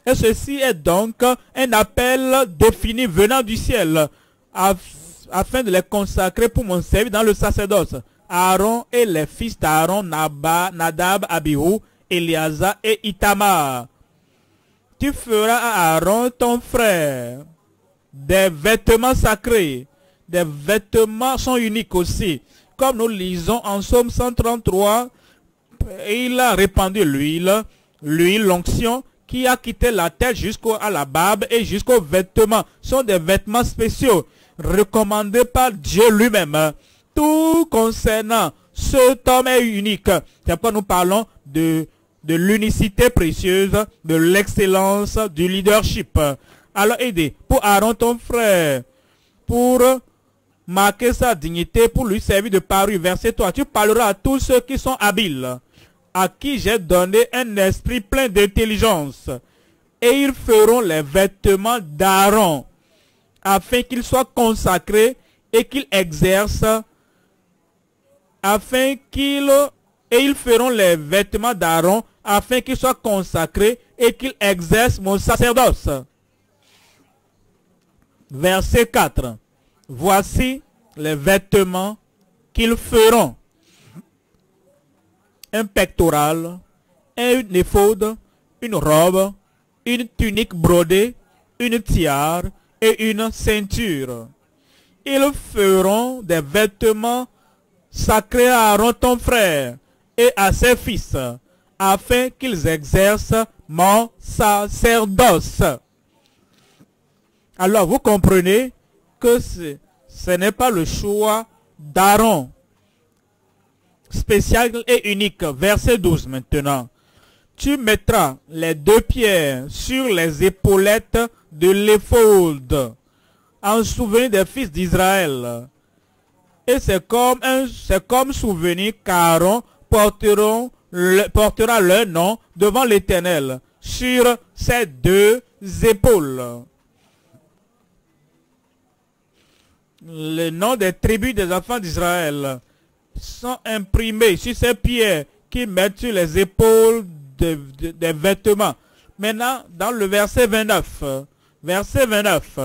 Et ceci est donc un appel défini venant du ciel afin de les consacrer pour mon service dans le sacerdoce. Aaron et les fils d'Aaron, Nadab, Abihu, Eliasa et Itamar. Tu feras à Aaron ton frère des vêtements sacrés. Des vêtements sont uniques aussi. Comme nous lisons en Somme 133, il a répandu l'huile, l'huile, l'onction, qui a quitté la tête jusqu'à la barbe et jusqu'aux vêtements. sont des vêtements spéciaux recommandés par Dieu lui-même. Tout concernant cet homme est unique. C'est pourquoi nous parlons de, de l'unicité précieuse, de l'excellence, du leadership. Alors aidez pour Aaron ton frère, pour marquer sa dignité, pour lui servir de parure. Verset toi, tu parleras à tous ceux qui sont habiles à qui j'ai donné un esprit plein d'intelligence. Et ils feront les vêtements d'Aaron, afin qu'il soit consacré et qu'il exerce, afin qu'il, et ils feront les vêtements d'Aaron, afin qu'il soit consacré et qu'il exerce mon sacerdoce. Verset 4. Voici les vêtements qu'ils feront un pectoral, une éphode, une robe, une tunique brodée, une tiare et une ceinture. Ils feront des vêtements sacrés à Aaron ton frère et à ses fils, afin qu'ils exercent mon sacerdoce. Alors vous comprenez Ce n'est pas le choix d'Aaron. Spécial et unique. Verset 12 maintenant. Tu mettras les deux pierres sur les épaulettes de l'éphode en souvenir des fils d'Israël. Et c'est comme un, c'est comme souvenir qu'Aaron porteront portera leur nom devant l'Éternel sur ses deux épaules. Les noms des tribus des enfants d'Israël sont imprimés sur ces pierres qui mettent sur les épaules des vêtements. Maintenant, dans le verset 29, verset 29,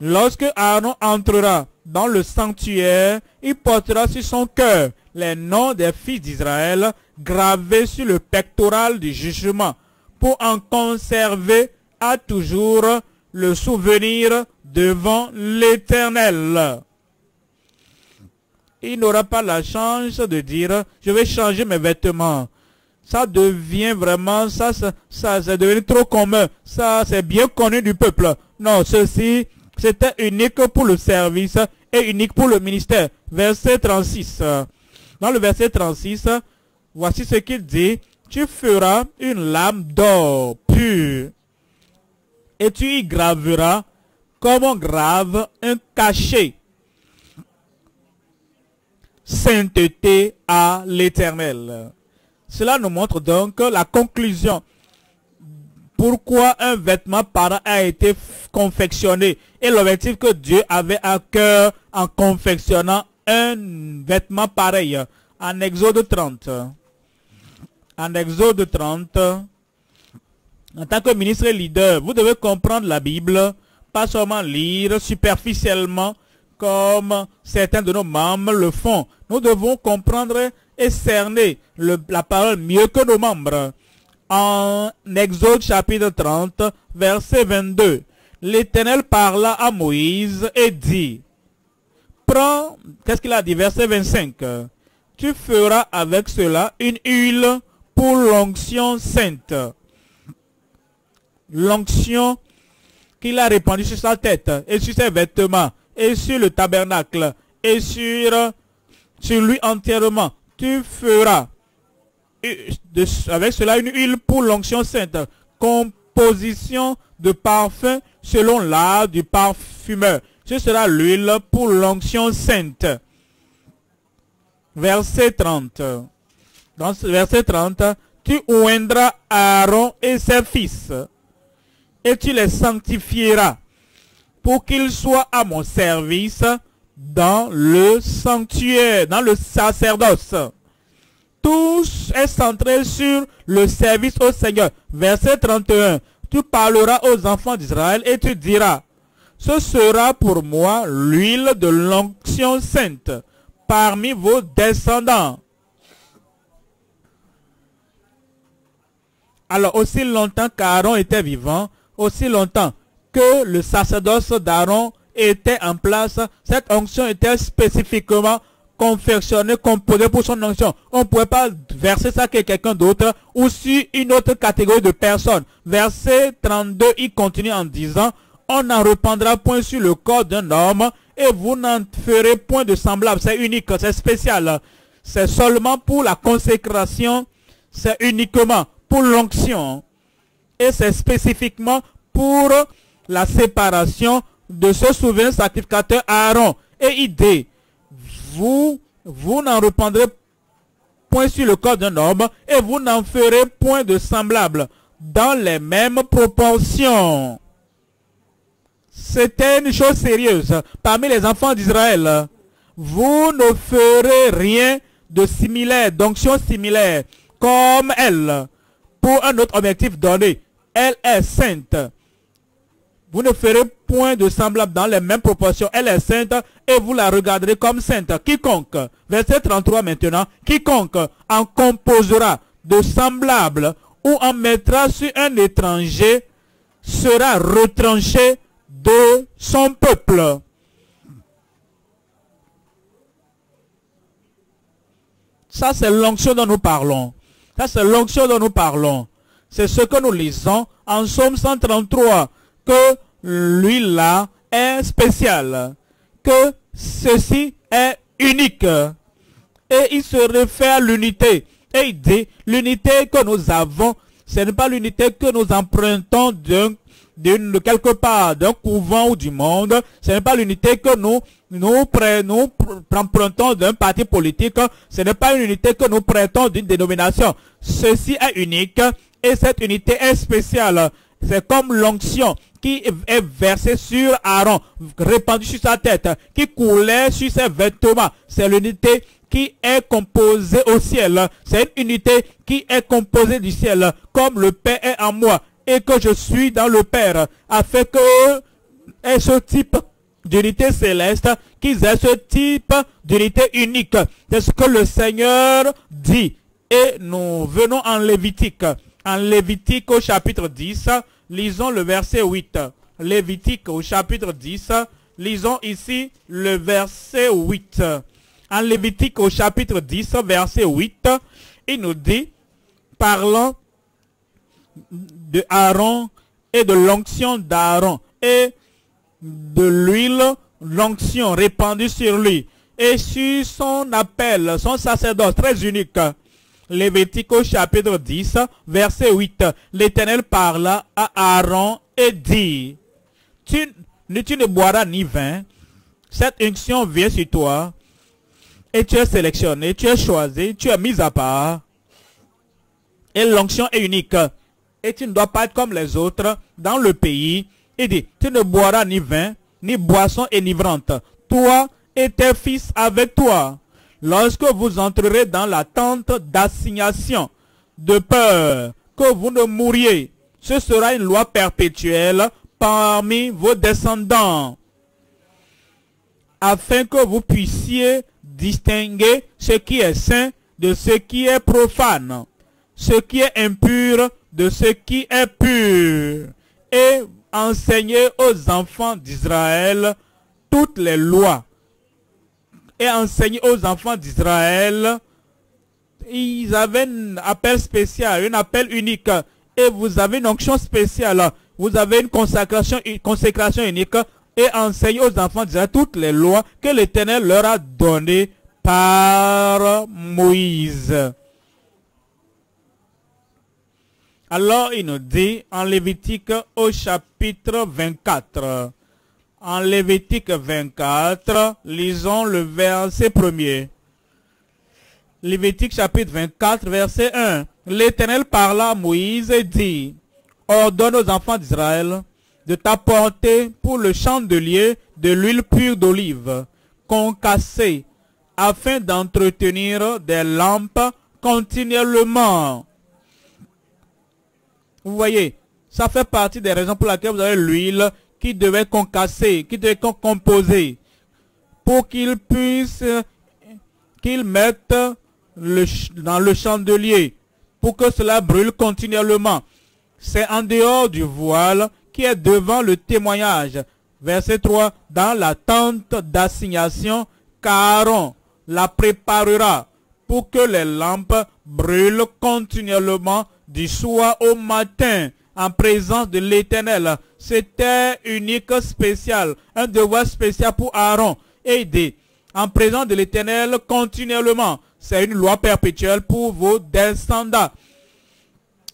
lorsque Aaron entrera dans le sanctuaire, il portera sur son cœur les noms des fils d'Israël gravés sur le pectoral du jugement pour en conserver à toujours le souvenir devant l'Éternel. Il n'aura pas la chance de dire, je vais changer mes vêtements. Ça devient vraiment, ça, ça, ça c'est devenu trop commun. Ça, c'est bien connu du peuple. Non, ceci, c'était unique pour le service et unique pour le ministère. Verset 36. Dans le verset 36, voici ce qu'il dit. Tu feras une lame d'or pure et tu y graveras comme on grave un cachet. Sainteté à l'éternel. Cela nous montre donc la conclusion. Pourquoi un vêtement pareil a été confectionné et l'objectif que Dieu avait à cœur en confectionnant un vêtement pareil en Exode 30. En Exode 30, en tant que ministre et leader, vous devez comprendre la Bible, pas seulement lire superficiellement comme certains de nos membres le font. Nous devons comprendre et cerner la parole mieux que nos membres. En Exode chapitre 30, verset 22, l'Éternel parla à Moïse et dit, prends, qu'est-ce qu'il a dit, verset 25, tu feras avec cela une huile pour l'onction sainte. L'onction qu'il a répandue sur sa tête et sur ses vêtements et sur le tabernacle et sur, sur lui entièrement. Tu feras avec cela une huile pour l'onction sainte. Composition de parfum selon l'art du parfumeur ce sera l'huile pour l'onction sainte. Verset 30. Dans ce verset 30, tu oindras Aaron et ses fils, et tu les sanctifieras, pour qu'ils soient à mon service dans le sanctuaire, dans le sacerdoce. Tout est centré sur le service au Seigneur. Verset 31. Tu parleras aux enfants d'Israël et tu diras, ce sera pour moi l'huile de l'onction sainte parmi vos descendants. Alors aussi longtemps qu'Aaron était vivant, aussi longtemps que le sacerdoce d'Aaron était en place, cette onction était spécifiquement confectionnée, composée pour son onction. On ne pouvait pas verser ça à quelqu'un d'autre ou sur une autre catégorie de personnes. Verset 32, il continue en disant, on n'en reprendra point sur le corps d'un homme et vous n'en ferez point de semblable. C'est unique, c'est spécial. C'est seulement pour la consécration, c'est uniquement pour l'onction. Et c'est spécifiquement pour la séparation de ce souverain sacrificateur Aaron. Et dit, vous, vous n'en reprendrez point sur le corps d'un homme et vous n'en ferez point de semblable dans les mêmes proportions. C'était une chose sérieuse. Parmi les enfants d'Israël, vous ne ferez rien de similaire, d'onction similaire, comme elle, pour un autre objectif donné. Elle est sainte. Vous ne ferez point de semblable dans les mêmes proportions. Elle est sainte et vous la regarderez comme sainte. Quiconque, verset 33 maintenant, quiconque en composera de semblable ou en mettra sur un étranger sera retranché de son peuple. Ça, c'est l'onction dont nous parlons. Ça, c'est l'onction dont nous parlons. C'est ce que nous lisons en Somme 133, que lui là est spécial. que ceci est unique. Et il se réfère à l'unité. Et il dit, l'unité que nous avons, ce n'est pas l'unité que nous empruntons d'un de quelque part, d'un couvent ou du monde. Ce n'est pas l'unité que nous, nous, nous empruntons d'un parti politique. Ce n'est pas une unité que nous prêtons d'une dénomination. Ceci est unique et cette unité est spéciale. C'est comme l'onction qui est versée sur Aaron, répandue sur sa tête, qui coulait sur ses vêtements. C'est l'unité qui est composée au ciel. C'est une unité qui est composée du ciel, comme le Père est en moi et que je suis dans le Père, afin que ce type d'unité céleste, qu'ils aient ce type d'unité unique. C'est ce que le Seigneur dit. Et nous venons en Lévitique. En Lévitique au chapitre 10, lisons le verset 8. Lévitique au chapitre 10, lisons ici le verset 8. En Lévitique au chapitre 10, verset 8, il nous dit, parlant de Aaron et de l'onction d'Aaron et de l'huile, l'onction répandue sur lui et sur son appel, son sacerdoce très unique. Lévitique au chapitre 10, verset 8. L'Éternel parla à Aaron et dit, tu, tu ne boiras ni vin, cette onction vient sur toi, et tu es sélectionné, tu es choisi, tu es mis à part, et l'onction est unique. Et tu ne dois pas être comme les autres dans le pays. Il dit, tu ne boiras ni vin, ni boisson énivrante, toi et tes fils avec toi, lorsque vous entrerez dans la tente d'assignation, de peur que vous ne mouriez. Ce sera une loi perpétuelle parmi vos descendants, afin que vous puissiez distinguer ce qui est saint de ce qui est profane, ce qui est impur de ce qui est pur et enseigner aux enfants d'Israël toutes les lois et enseigner aux enfants d'Israël ils avaient un appel spécial, un appel unique et vous avez une onction spéciale, vous avez une consécration, une consécration unique et enseigner aux enfants d'Israël toutes les lois que l'Éternel leur a données par Moïse. Alors il nous dit en Lévitique au chapitre 24. En Lévitique 24, lisons le verset premier. Lévitique chapitre 24, verset 1. L'Éternel parla à Moïse et dit, ordonne aux enfants d'Israël de t'apporter pour le chandelier de l'huile pure d'olive, concassée, afin d'entretenir des lampes continuellement vous voyez, ça fait partie des raisons pour lesquelles vous avez l'huile qui devait concasser, qui devait composer, pour qu'il puisse, qu'il mette dans le chandelier, pour que cela brûle continuellement. C'est en dehors du voile qui est devant le témoignage. Verset 3, dans la tente d'assignation, Caron la préparera pour que les lampes brûlent continuellement du soir au matin en présence de l'Éternel. C'était unique, spécial, un devoir spécial pour Aaron. Dit, en présence de l'Éternel continuellement. C'est une loi perpétuelle pour vos descendants.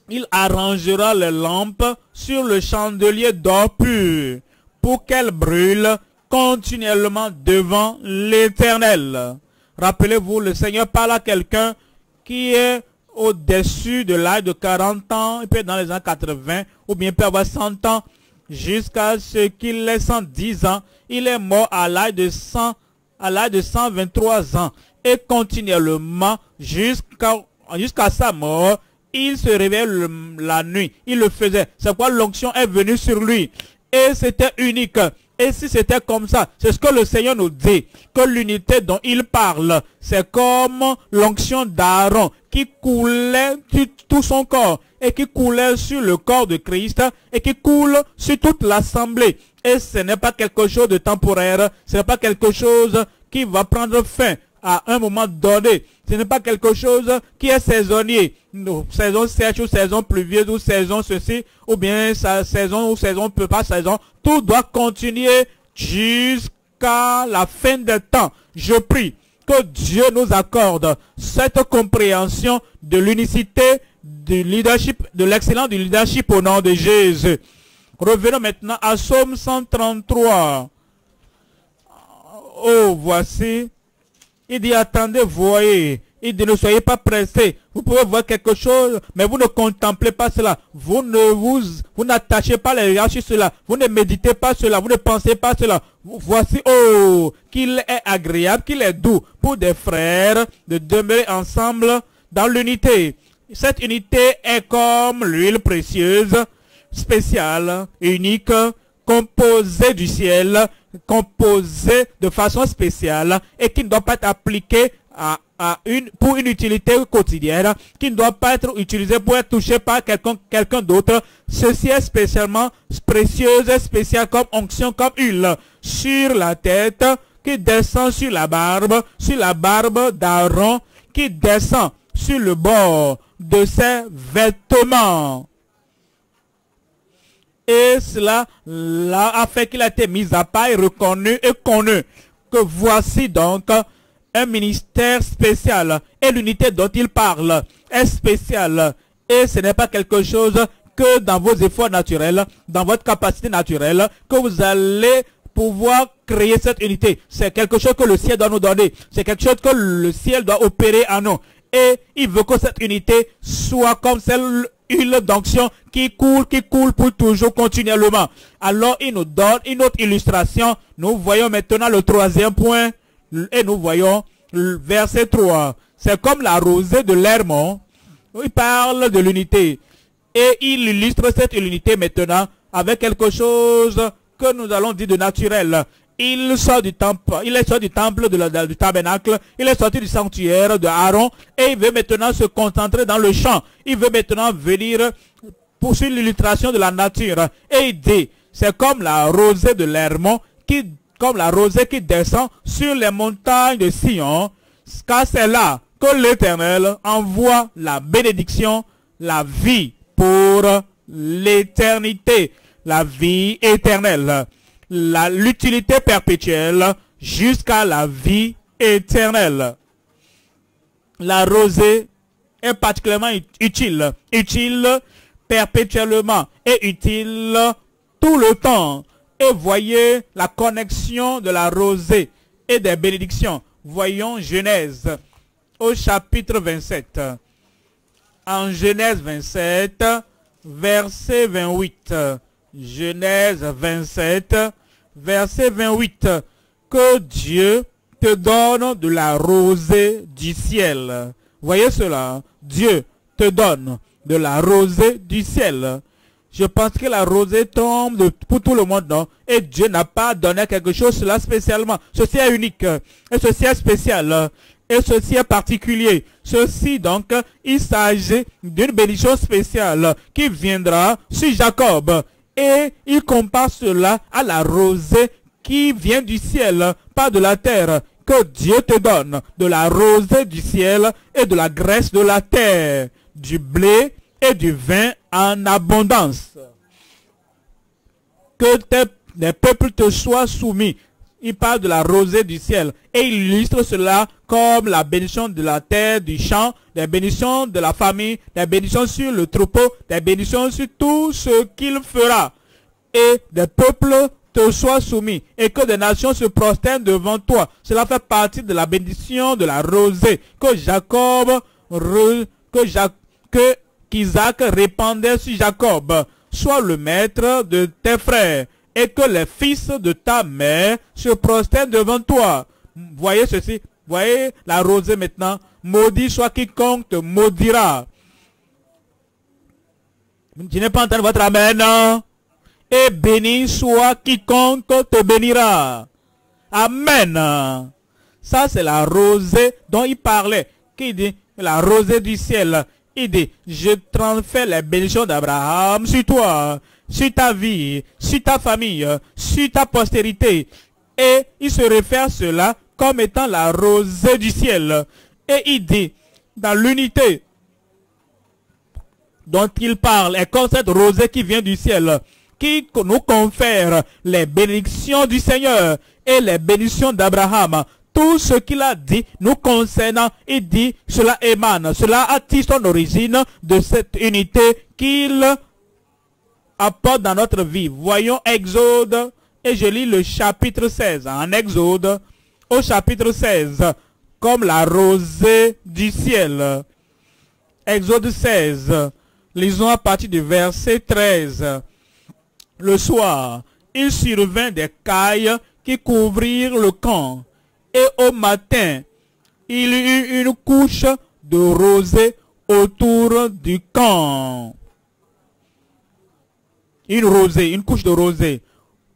Il arrangera les lampes sur le chandelier d'or pur pour qu'elles brûlent continuellement devant l'Éternel. Rappelez-vous, le Seigneur parle à quelqu'un qui est au-dessus de l'âge de 40 ans, il peut être dans les années 80, ou bien il peut avoir 100 ans, jusqu'à ce qu'il ait 110 ans. Il est mort à l'âge de 100, à l'âge de 123 ans. Et continuellement, jusqu'à jusqu'à sa mort, il se réveille la nuit. Il le faisait. C'est quoi l'onction est venue sur lui. Et c'était unique. Et si c'était comme ça, c'est ce que le Seigneur nous dit, que l'unité dont il parle, c'est comme l'onction d'Aaron qui coulait sur tout son corps et qui coulait sur le corps de Christ et qui coule sur toute l'assemblée. Et ce n'est pas quelque chose de temporaire, ce n'est pas quelque chose qui va prendre fin à un moment donné. Ce n'est pas quelque chose qui est saisonnier. Saison sèche ou saison pluvieuse ou saison ceci ou bien sa saison ou saison peu pas saison. Tout doit continuer jusqu'à la fin des temps. Je prie que Dieu nous accorde cette compréhension de l'unicité du leadership, de l'excellence du leadership au nom de Jésus. Revenons maintenant à Psaume 133. Oh, voici. Il dit, attendez, voyez. Il dit, ne soyez pas pressés. Vous pouvez voir quelque chose, mais vous ne contemplez pas cela. Vous ne vous, vous n'attachez pas les regards sur cela. Vous ne méditez pas cela. Vous ne pensez pas cela. Voici, oh, qu'il est agréable, qu'il est doux pour des frères de demeurer ensemble dans l'unité. Cette unité est comme l'huile précieuse, spéciale, unique, composée du ciel, composée de façon spéciale et qui ne doit pas être appliquée à, une, pour une utilité quotidienne, qui ne doit pas être utilisée pour être touché par quelqu'un d'autre. Ceci est spécialement précieuse, spécial comme onction, comme huile sur la tête, qui descend sur la barbe, sur la barbe d'Aaron, qui descend sur le bord de ses vêtements. Et cela là, a fait qu'il a été mis à part et reconnu et connu. Que voici donc un ministère spécial. Et l'unité dont il parle est spéciale. Et ce n'est pas quelque chose que dans vos efforts naturels, dans votre capacité naturelle, que vous allez pouvoir créer cette unité. C'est quelque chose que le ciel doit nous donner. C'est quelque chose que le ciel doit opérer en nous. Et il veut que cette unité soit comme celle une d'onction qui coule, qui coule pour toujours continuellement. Alors il nous donne une autre illustration. Nous voyons maintenant le troisième point et nous voyons le verset 3. C'est comme la rosée de l'Hermon. Il parle de l'unité. Et il illustre cette unité maintenant avec quelque chose que nous allons dire de naturel. Il sort du temple, il est sorti du temple du tabernacle, il est sorti du sanctuaire de Aaron et il veut maintenant se concentrer dans le champ. Il veut maintenant venir poursuivre l'illustration de la nature. Et il dit, c'est comme la rosée de l'Hermon comme la rosée qui descend sur les montagnes de Sion, car c'est là que l'Éternel envoie la bénédiction, la vie pour l'éternité, la vie éternelle, l'utilité perpétuelle jusqu'à la vie éternelle. La rosée est particulièrement utile, utile perpétuellement et utile tout le temps et voyez la connexion de la rosée et des bénédictions. Voyons Genèse au chapitre 27. En Genèse 27, verset 28. Genèse 27, verset 28. Que Dieu te donne de la rosée du ciel. Voyez cela. Dieu te donne de la rosée du ciel. Je pense que la rosée tombe pour tout le monde, non? Et Dieu n'a pas donné quelque chose cela spécialement. Ceci est unique. Et ceci est spécial. Et ceci est particulier. Ceci, donc, il s'agit d'une bénédiction spéciale qui viendra sur Jacob. Et il compare cela à la rosée qui vient du ciel, pas de la terre. Que Dieu te donne de la rosée du ciel et de la graisse de la terre, du blé et du vin en abondance. Que tes, les peuples te soient soumis. Il parle de la rosée du ciel. Et il illustre cela comme la bénédiction de la terre, du champ, des bénédictions de la famille, des bénédictions sur le troupeau, des bénédictions sur tout ce qu'il fera. Et des peuples te soient soumis et que des nations se prosternent devant toi. Cela fait partie de la bénédiction de la rosée que Jacob, que, répandait sur Jacob, sois le maître de tes frères, et que les fils de ta mère se prosternent devant toi. Voyez ceci, voyez la rosée maintenant. Maudit soit quiconque te maudira. Je n'ai pas entendu votre amen. Et béni soit quiconque te bénira. Amen. Ça, c'est la rosée dont il parlait. Qui dit la rosée du ciel il dit, je transfère les bénédictions d'Abraham sur toi, sur ta vie, sur ta famille, sur ta postérité. Et il se réfère à cela comme étant la rosée du ciel. Et il dit, dans l'unité dont il parle, est comme cette rosée qui vient du ciel, qui nous confère les bénédictions du Seigneur et les bénédictions d'Abraham. Tout ce qu'il a dit nous concernant, il dit, cela émane, cela attire son origine de cette unité qu'il apporte dans notre vie. Voyons Exode, et je lis le chapitre 16. En Exode, au chapitre 16, comme la rosée du ciel. Exode 16, lisons à partir du verset 13. Le soir, il survint des cailles qui couvrirent le camp, et au matin, il y eut une couche de rosée autour du camp. Une rosée, une couche de rosée,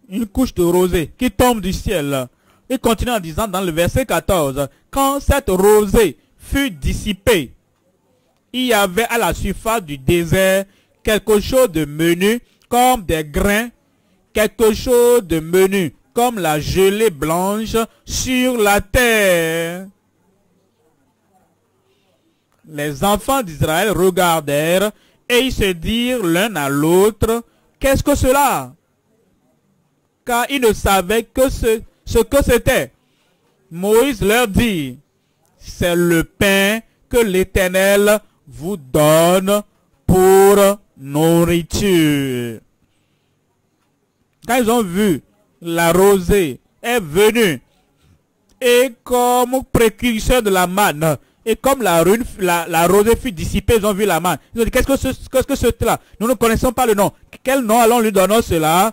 une couche de rosée qui tombe du ciel. Il continue en disant dans le verset 14, quand cette rosée fut dissipée, il y avait à la surface du désert quelque chose de menu comme des grains, quelque chose de menu comme la gelée blanche sur la terre. Les enfants d'Israël regardèrent et ils se dirent l'un à l'autre, qu'est-ce que cela? Car ils ne savaient que ce, que c'était. Moïse leur dit, c'est le pain que l'Éternel vous donne pour nourriture. Quand ils ont vu la rosée est venue et comme précurseur de la manne, et comme la, la, rosée fut dissipée, ils ont vu la manne. Ils ont dit, qu'est-ce que c'est que cela Nous ne connaissons pas le nom. Quel nom allons lui donner cela?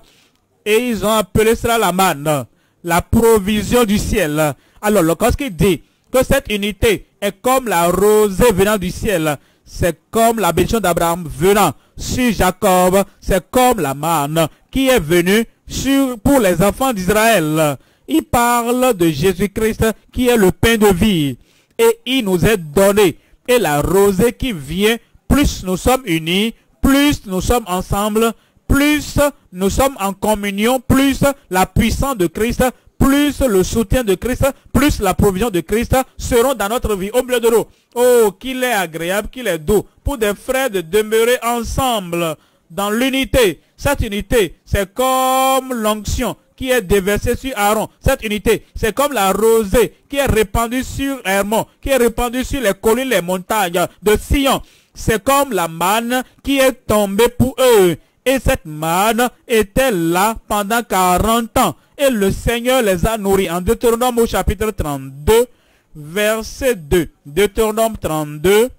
Et ils ont appelé cela la manne, la provision du ciel. Alors, lorsqu'il dit que cette unité est comme la rosée venant du ciel, c'est comme la bénédiction d'Abraham venant sur Jacob, c'est comme la manne qui est venue sur, pour les enfants d'Israël. Il parle de Jésus-Christ qui est le pain de vie et il nous est donné. Et la rosée qui vient, plus nous sommes unis, plus nous sommes ensemble, plus nous sommes en communion, plus la puissance de Christ, plus le soutien de Christ, plus la provision de Christ seront dans notre vie au milieu de l'eau. Oh, qu'il est agréable, qu'il est doux pour des frères de demeurer ensemble dans l'unité. Cette unité, c'est comme l'onction qui est déversée sur Aaron. Cette unité, c'est comme la rosée qui est répandue sur Hermon, qui est répandue sur les collines, les montagnes de Sion. C'est comme la manne qui est tombée pour eux. Et cette manne était là pendant 40 ans. Et le Seigneur les a nourris. En Deutéronome au chapitre 32, verset 2. Deutéronome 32,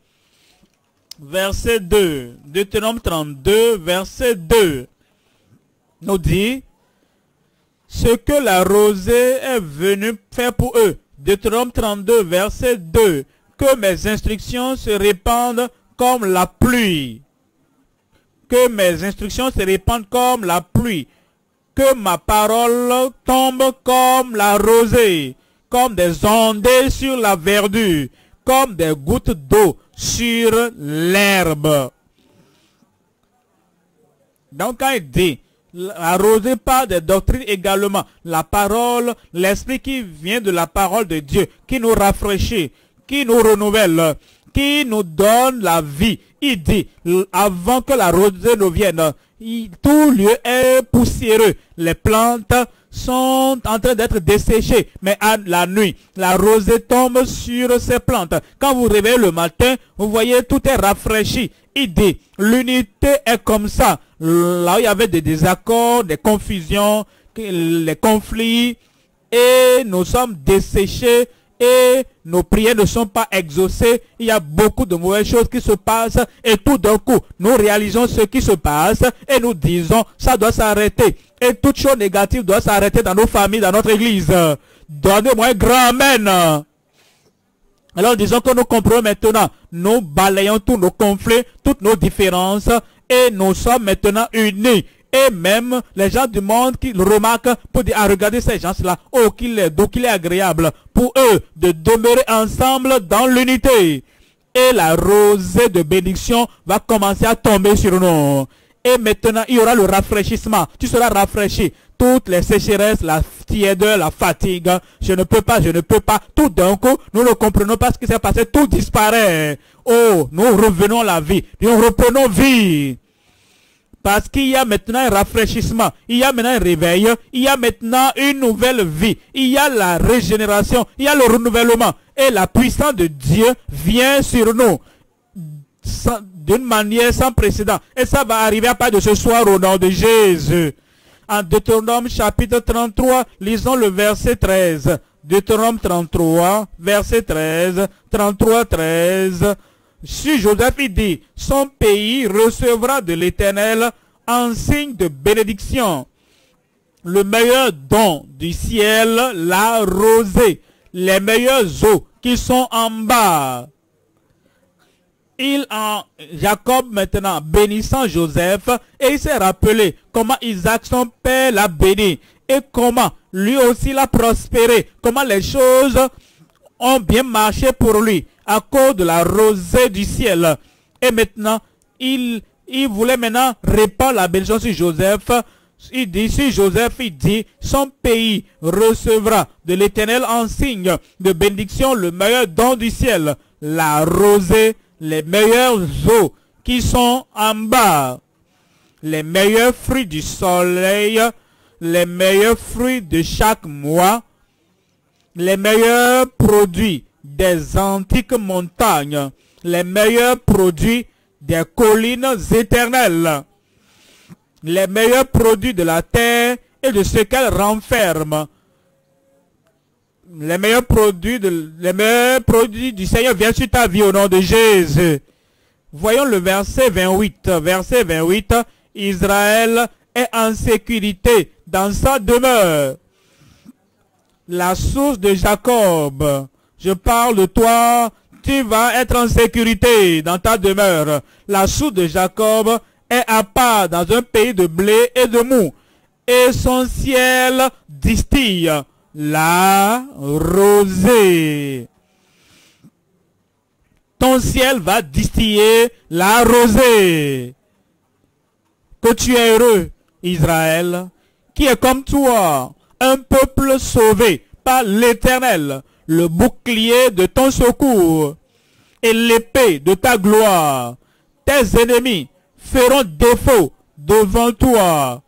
verset 2. Deutéronome 32, verset 2. Nous dit, ce que la rosée est venue faire pour eux. Deutéronome 32, verset 2. Que mes instructions se répandent comme la pluie. Que mes instructions se répandent comme la pluie. Que ma parole tombe comme la rosée, comme des ondées sur la verdure, comme des gouttes d'eau sur l'herbe. Donc quand il dit, arrosé par des doctrines également, la parole, l'esprit qui vient de la parole de Dieu, qui nous rafraîchit, qui nous renouvelle, qui nous donne la vie. Il dit, avant que la rosée ne vienne, tout lieu est poussiéreux. Les plantes sont en train d'être desséchées. Mais à la nuit, la rosée tombe sur ces plantes. Quand vous réveillez le matin, vous voyez tout est rafraîchi. Dit, l'unité est comme ça. Là où il y avait des désaccords, des confusions, les conflits, et nous sommes desséchés et nos prières ne sont pas exaucées, il y a beaucoup de mauvaises choses qui se passent et tout d'un coup, nous réalisons ce qui se passe et nous disons, ça doit s'arrêter. Et toute chose négative doit s'arrêter dans nos familles, dans notre église. Donnez-moi un grand Amen. Alors disons que nous comprenons maintenant, nous balayons tous nos conflits, toutes nos différences et nous sommes maintenant unis et même les gens du monde qui remarquent pour dire, ah, regardez ces gens-là, oh, qu'il est doux, qu'il est agréable pour eux de demeurer ensemble dans l'unité. Et la rosée de bénédiction va commencer à tomber sur nous. Et maintenant, il y aura le rafraîchissement. Tu seras rafraîchi. Toutes les sécheresses, la tièdeur, la fatigue, je ne peux pas, je ne peux pas. Tout d'un coup, nous ne comprenons pas ce qui s'est passé. Tout disparaît. Oh, nous revenons à la vie. Nous reprenons vie Parce qu'il y a maintenant un rafraîchissement, il y a maintenant un réveil, il y a maintenant une nouvelle vie, il y a la régénération, il y a le renouvellement. Et la puissance de Dieu vient sur nous d'une manière sans précédent. Et ça va arriver à part de ce soir au nom de Jésus. En Deutéronome chapitre 33, lisons le verset 13. Deutéronome 33, verset 13, 33, 13. Si Joseph dit, son pays recevra de l'Éternel en signe de bénédiction. Le meilleur don du ciel, la rosée, les meilleures eaux qui sont en bas. Il en Jacob maintenant bénissant Joseph et il s'est rappelé comment Isaac son père l'a béni et comment lui aussi l'a prospéré, comment les choses ont bien marché pour lui à cause de la rosée du ciel. Et maintenant, il, il voulait maintenant répandre la bénédiction sur Joseph. Il dit, si Joseph, il dit, son pays recevra de l'éternel en signe de bénédiction le meilleur don du ciel, la rosée, les meilleures eaux qui sont en bas, les meilleurs fruits du soleil, les meilleurs fruits de chaque mois, les meilleurs produits des antiques montagnes, les meilleurs produits des collines éternelles, les meilleurs produits de la terre et de ce qu'elle renferme. Les meilleurs produits, les meilleurs produits du Seigneur viennent sur ta vie au nom de Jésus. Voyons le verset 28. Verset 28. Israël est en sécurité dans sa demeure. La source de Jacob je parle de toi, tu vas être en sécurité dans ta demeure. La source de Jacob est à part dans un pays de blé et de mou. Et son ciel distille la rosée. Ton ciel va distiller la rosée. Que tu es heureux, Israël, qui est comme toi, un peuple sauvé par l'Éternel le bouclier de ton secours et l'épée de ta gloire. Tes ennemis feront défaut devant toi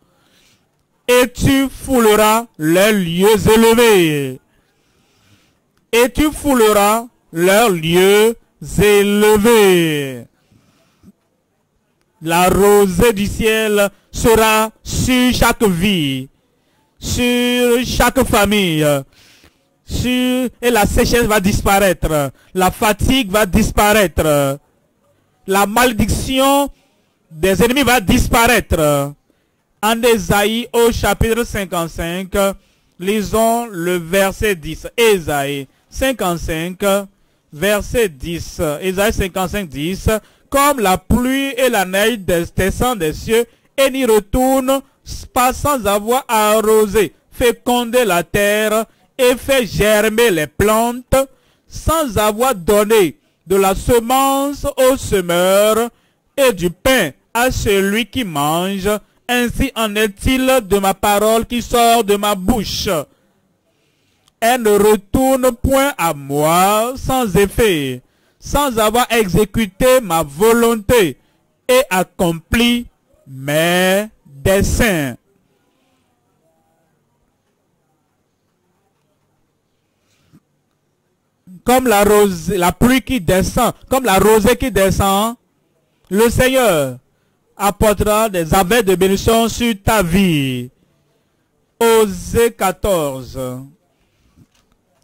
et tu fouleras les lieux élevés. Et tu fouleras leurs lieux élevés. La rosée du ciel sera sur chaque vie, sur chaque famille, et la sécheresse va disparaître. La fatigue va disparaître. La malédiction des ennemis va disparaître. En Esaïe au chapitre 55, lisons le verset 10. Esaïe 55, verset 10. Esaïe 55, 10. Comme la pluie et la neige descendent des cieux et n'y retournent pas sans avoir arrosé, fécondé la terre et fait germer les plantes sans avoir donné de la semence au semeur et du pain à celui qui mange. Ainsi en est-il de ma parole qui sort de ma bouche. Elle ne retourne point à moi sans effet, sans avoir exécuté ma volonté et accompli mes desseins. comme la, rose, pluie qui descend, comme la rosée qui descend, le Seigneur apportera des abeilles de bénédiction sur ta vie. Osée 14,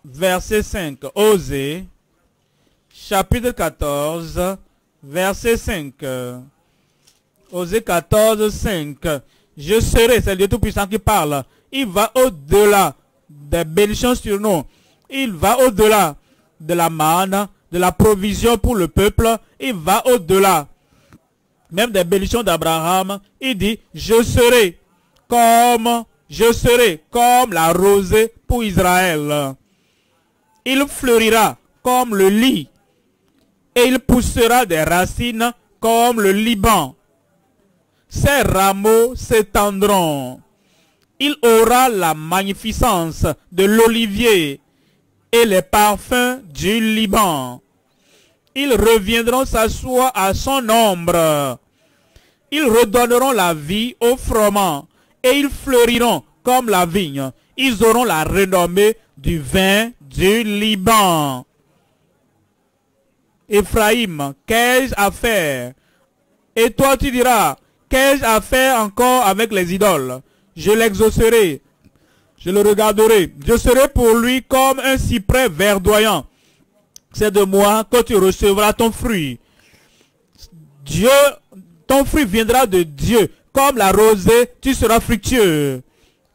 verset 5. Osée, chapitre 14, verset 5. Osée 14, 5. Je serai, c'est Dieu Tout-Puissant qui parle. Il va au-delà des bénédictions sur nous. Il va au-delà de la manne, de la provision pour le peuple, il va au-delà. Même des bénédictions d'Abraham, il dit, je serai comme, je serai comme la rosée pour Israël. Il fleurira comme le lit et il poussera des racines comme le Liban. Ses rameaux s'étendront. Il aura la magnificence de l'olivier et les parfums du Liban. Ils reviendront s'asseoir à son ombre. Ils redonneront la vie aux froment et ils fleuriront comme la vigne. Ils auront la renommée du vin du Liban. Ephraim, qu'ai-je à faire? Et toi tu diras, qu'ai-je à faire encore avec les idoles? Je l'exaucerai, je le regarderai. Je serai pour lui comme un cyprès verdoyant. C'est de moi que tu recevras ton fruit. Dieu, ton fruit viendra de Dieu. Comme la rosée, tu seras fructueux.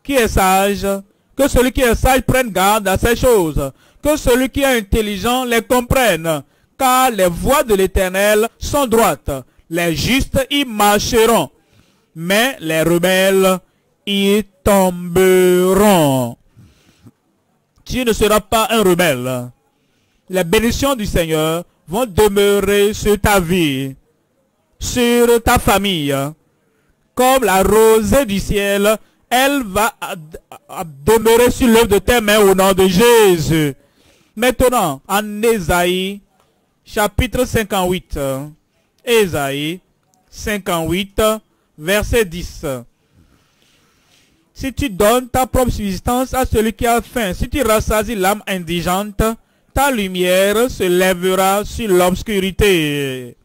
Qui est sage? Que celui qui est sage prenne garde à ces choses. Que celui qui est intelligent les comprenne. Car les voies de l'Éternel sont droites. Les justes y marcheront. Mais les rebelles y tomberont. Tu ne seras pas un rebelle. Les bénédictions du Seigneur vont demeurer sur ta vie sur ta famille. Comme la rosée du ciel, elle va demeurer sur l'œuvre de tes mains au nom de Jésus. Maintenant, en Ésaïe, chapitre 58. Ésaïe 58, verset 10. Si tu donnes ta propre subsistance à celui qui a faim, si tu rassasies l'âme indigente, ta lumière se lèvera sur l'obscurité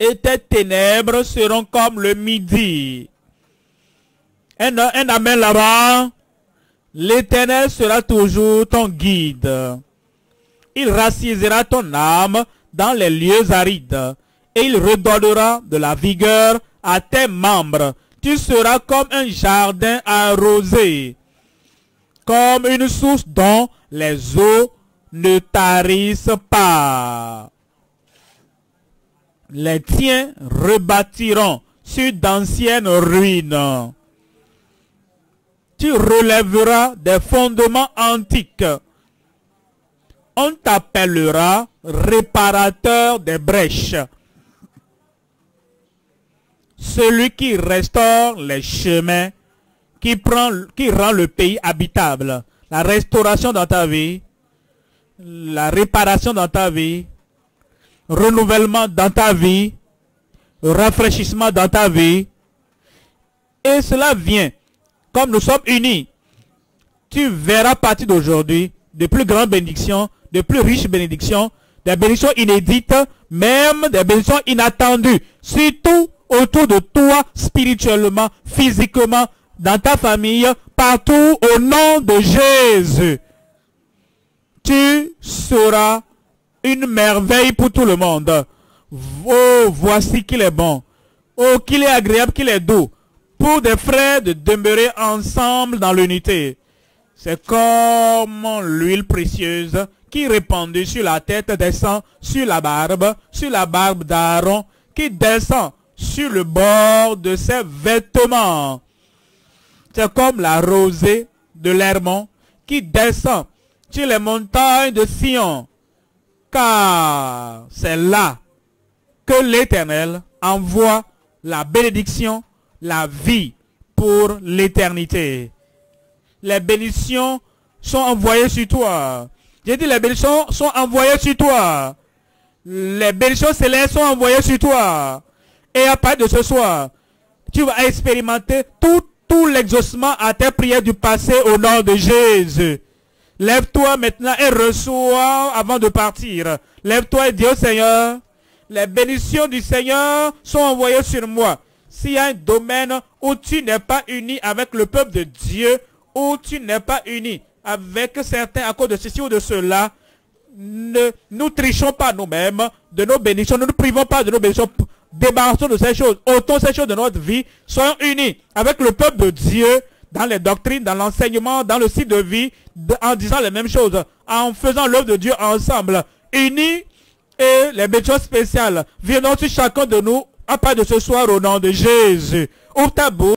et tes ténèbres seront comme le midi. Un, amen là-bas. L'éternel sera toujours ton guide. Il rassisera ton âme dans les lieux arides et il redonnera de la vigueur à tes membres. Tu seras comme un jardin arrosé, comme une source dont les eaux ne tarissent pas les tiens rebâtiront sur d'anciennes ruines. Tu relèveras des fondements antiques. On t'appellera réparateur des brèches. Celui qui restaure les chemins, qui, rend le pays habitable. La restauration dans ta vie, la réparation dans ta vie, renouvellement dans ta vie, rafraîchissement dans ta vie. Et cela vient, comme nous sommes unis, tu verras partir d'aujourd'hui de plus grandes bénédictions, de plus riches bénédictions, des bénédictions inédites, même des bénédictions inattendues, surtout autour de toi, spirituellement, physiquement, dans ta famille, partout, au nom de Jésus. Tu seras une merveille pour tout le monde. Oh, voici qu'il est bon. Oh, qu'il est agréable, qu'il est doux. Pour des frères de demeurer ensemble dans l'unité. C'est comme l'huile précieuse qui répandue sur la tête descend sur la barbe, sur la barbe d'Aaron, qui descend sur le bord de ses vêtements. C'est comme la rosée de l'Hermon qui descend sur les montagnes de Sion car c'est là que l'Éternel envoie la bénédiction, la vie pour l'éternité. Les bénédictions sont envoyées sur toi. J'ai dit les bénédictions sont envoyées sur toi. Les bénédictions célestes sont envoyées sur toi. Et à partir de ce soir, tu vas expérimenter tout, tout l'exaucement à tes prières du passé au nom de Jésus. Lève-toi maintenant et reçois avant de partir. Lève-toi et dis au Seigneur, les bénédictions du Seigneur sont envoyées sur moi. S'il y a un domaine où tu n'es pas uni avec le peuple de Dieu, où tu n'es pas uni avec certains à cause de ceci ou de cela, ne nous trichons pas nous-mêmes de nos bénédictions, ne nous privons pas de nos bénédictions, débarrassons de ces choses, ôtons ces choses de notre vie, soyons unis avec le peuple de Dieu dans les doctrines, dans l'enseignement, dans le site de vie, en disant les mêmes choses, en faisant l'œuvre de Dieu ensemble, unis et les bénédictions spéciales. Viendront sur chacun de nous à part de ce soir au nom de Jésus. Ouvre ta.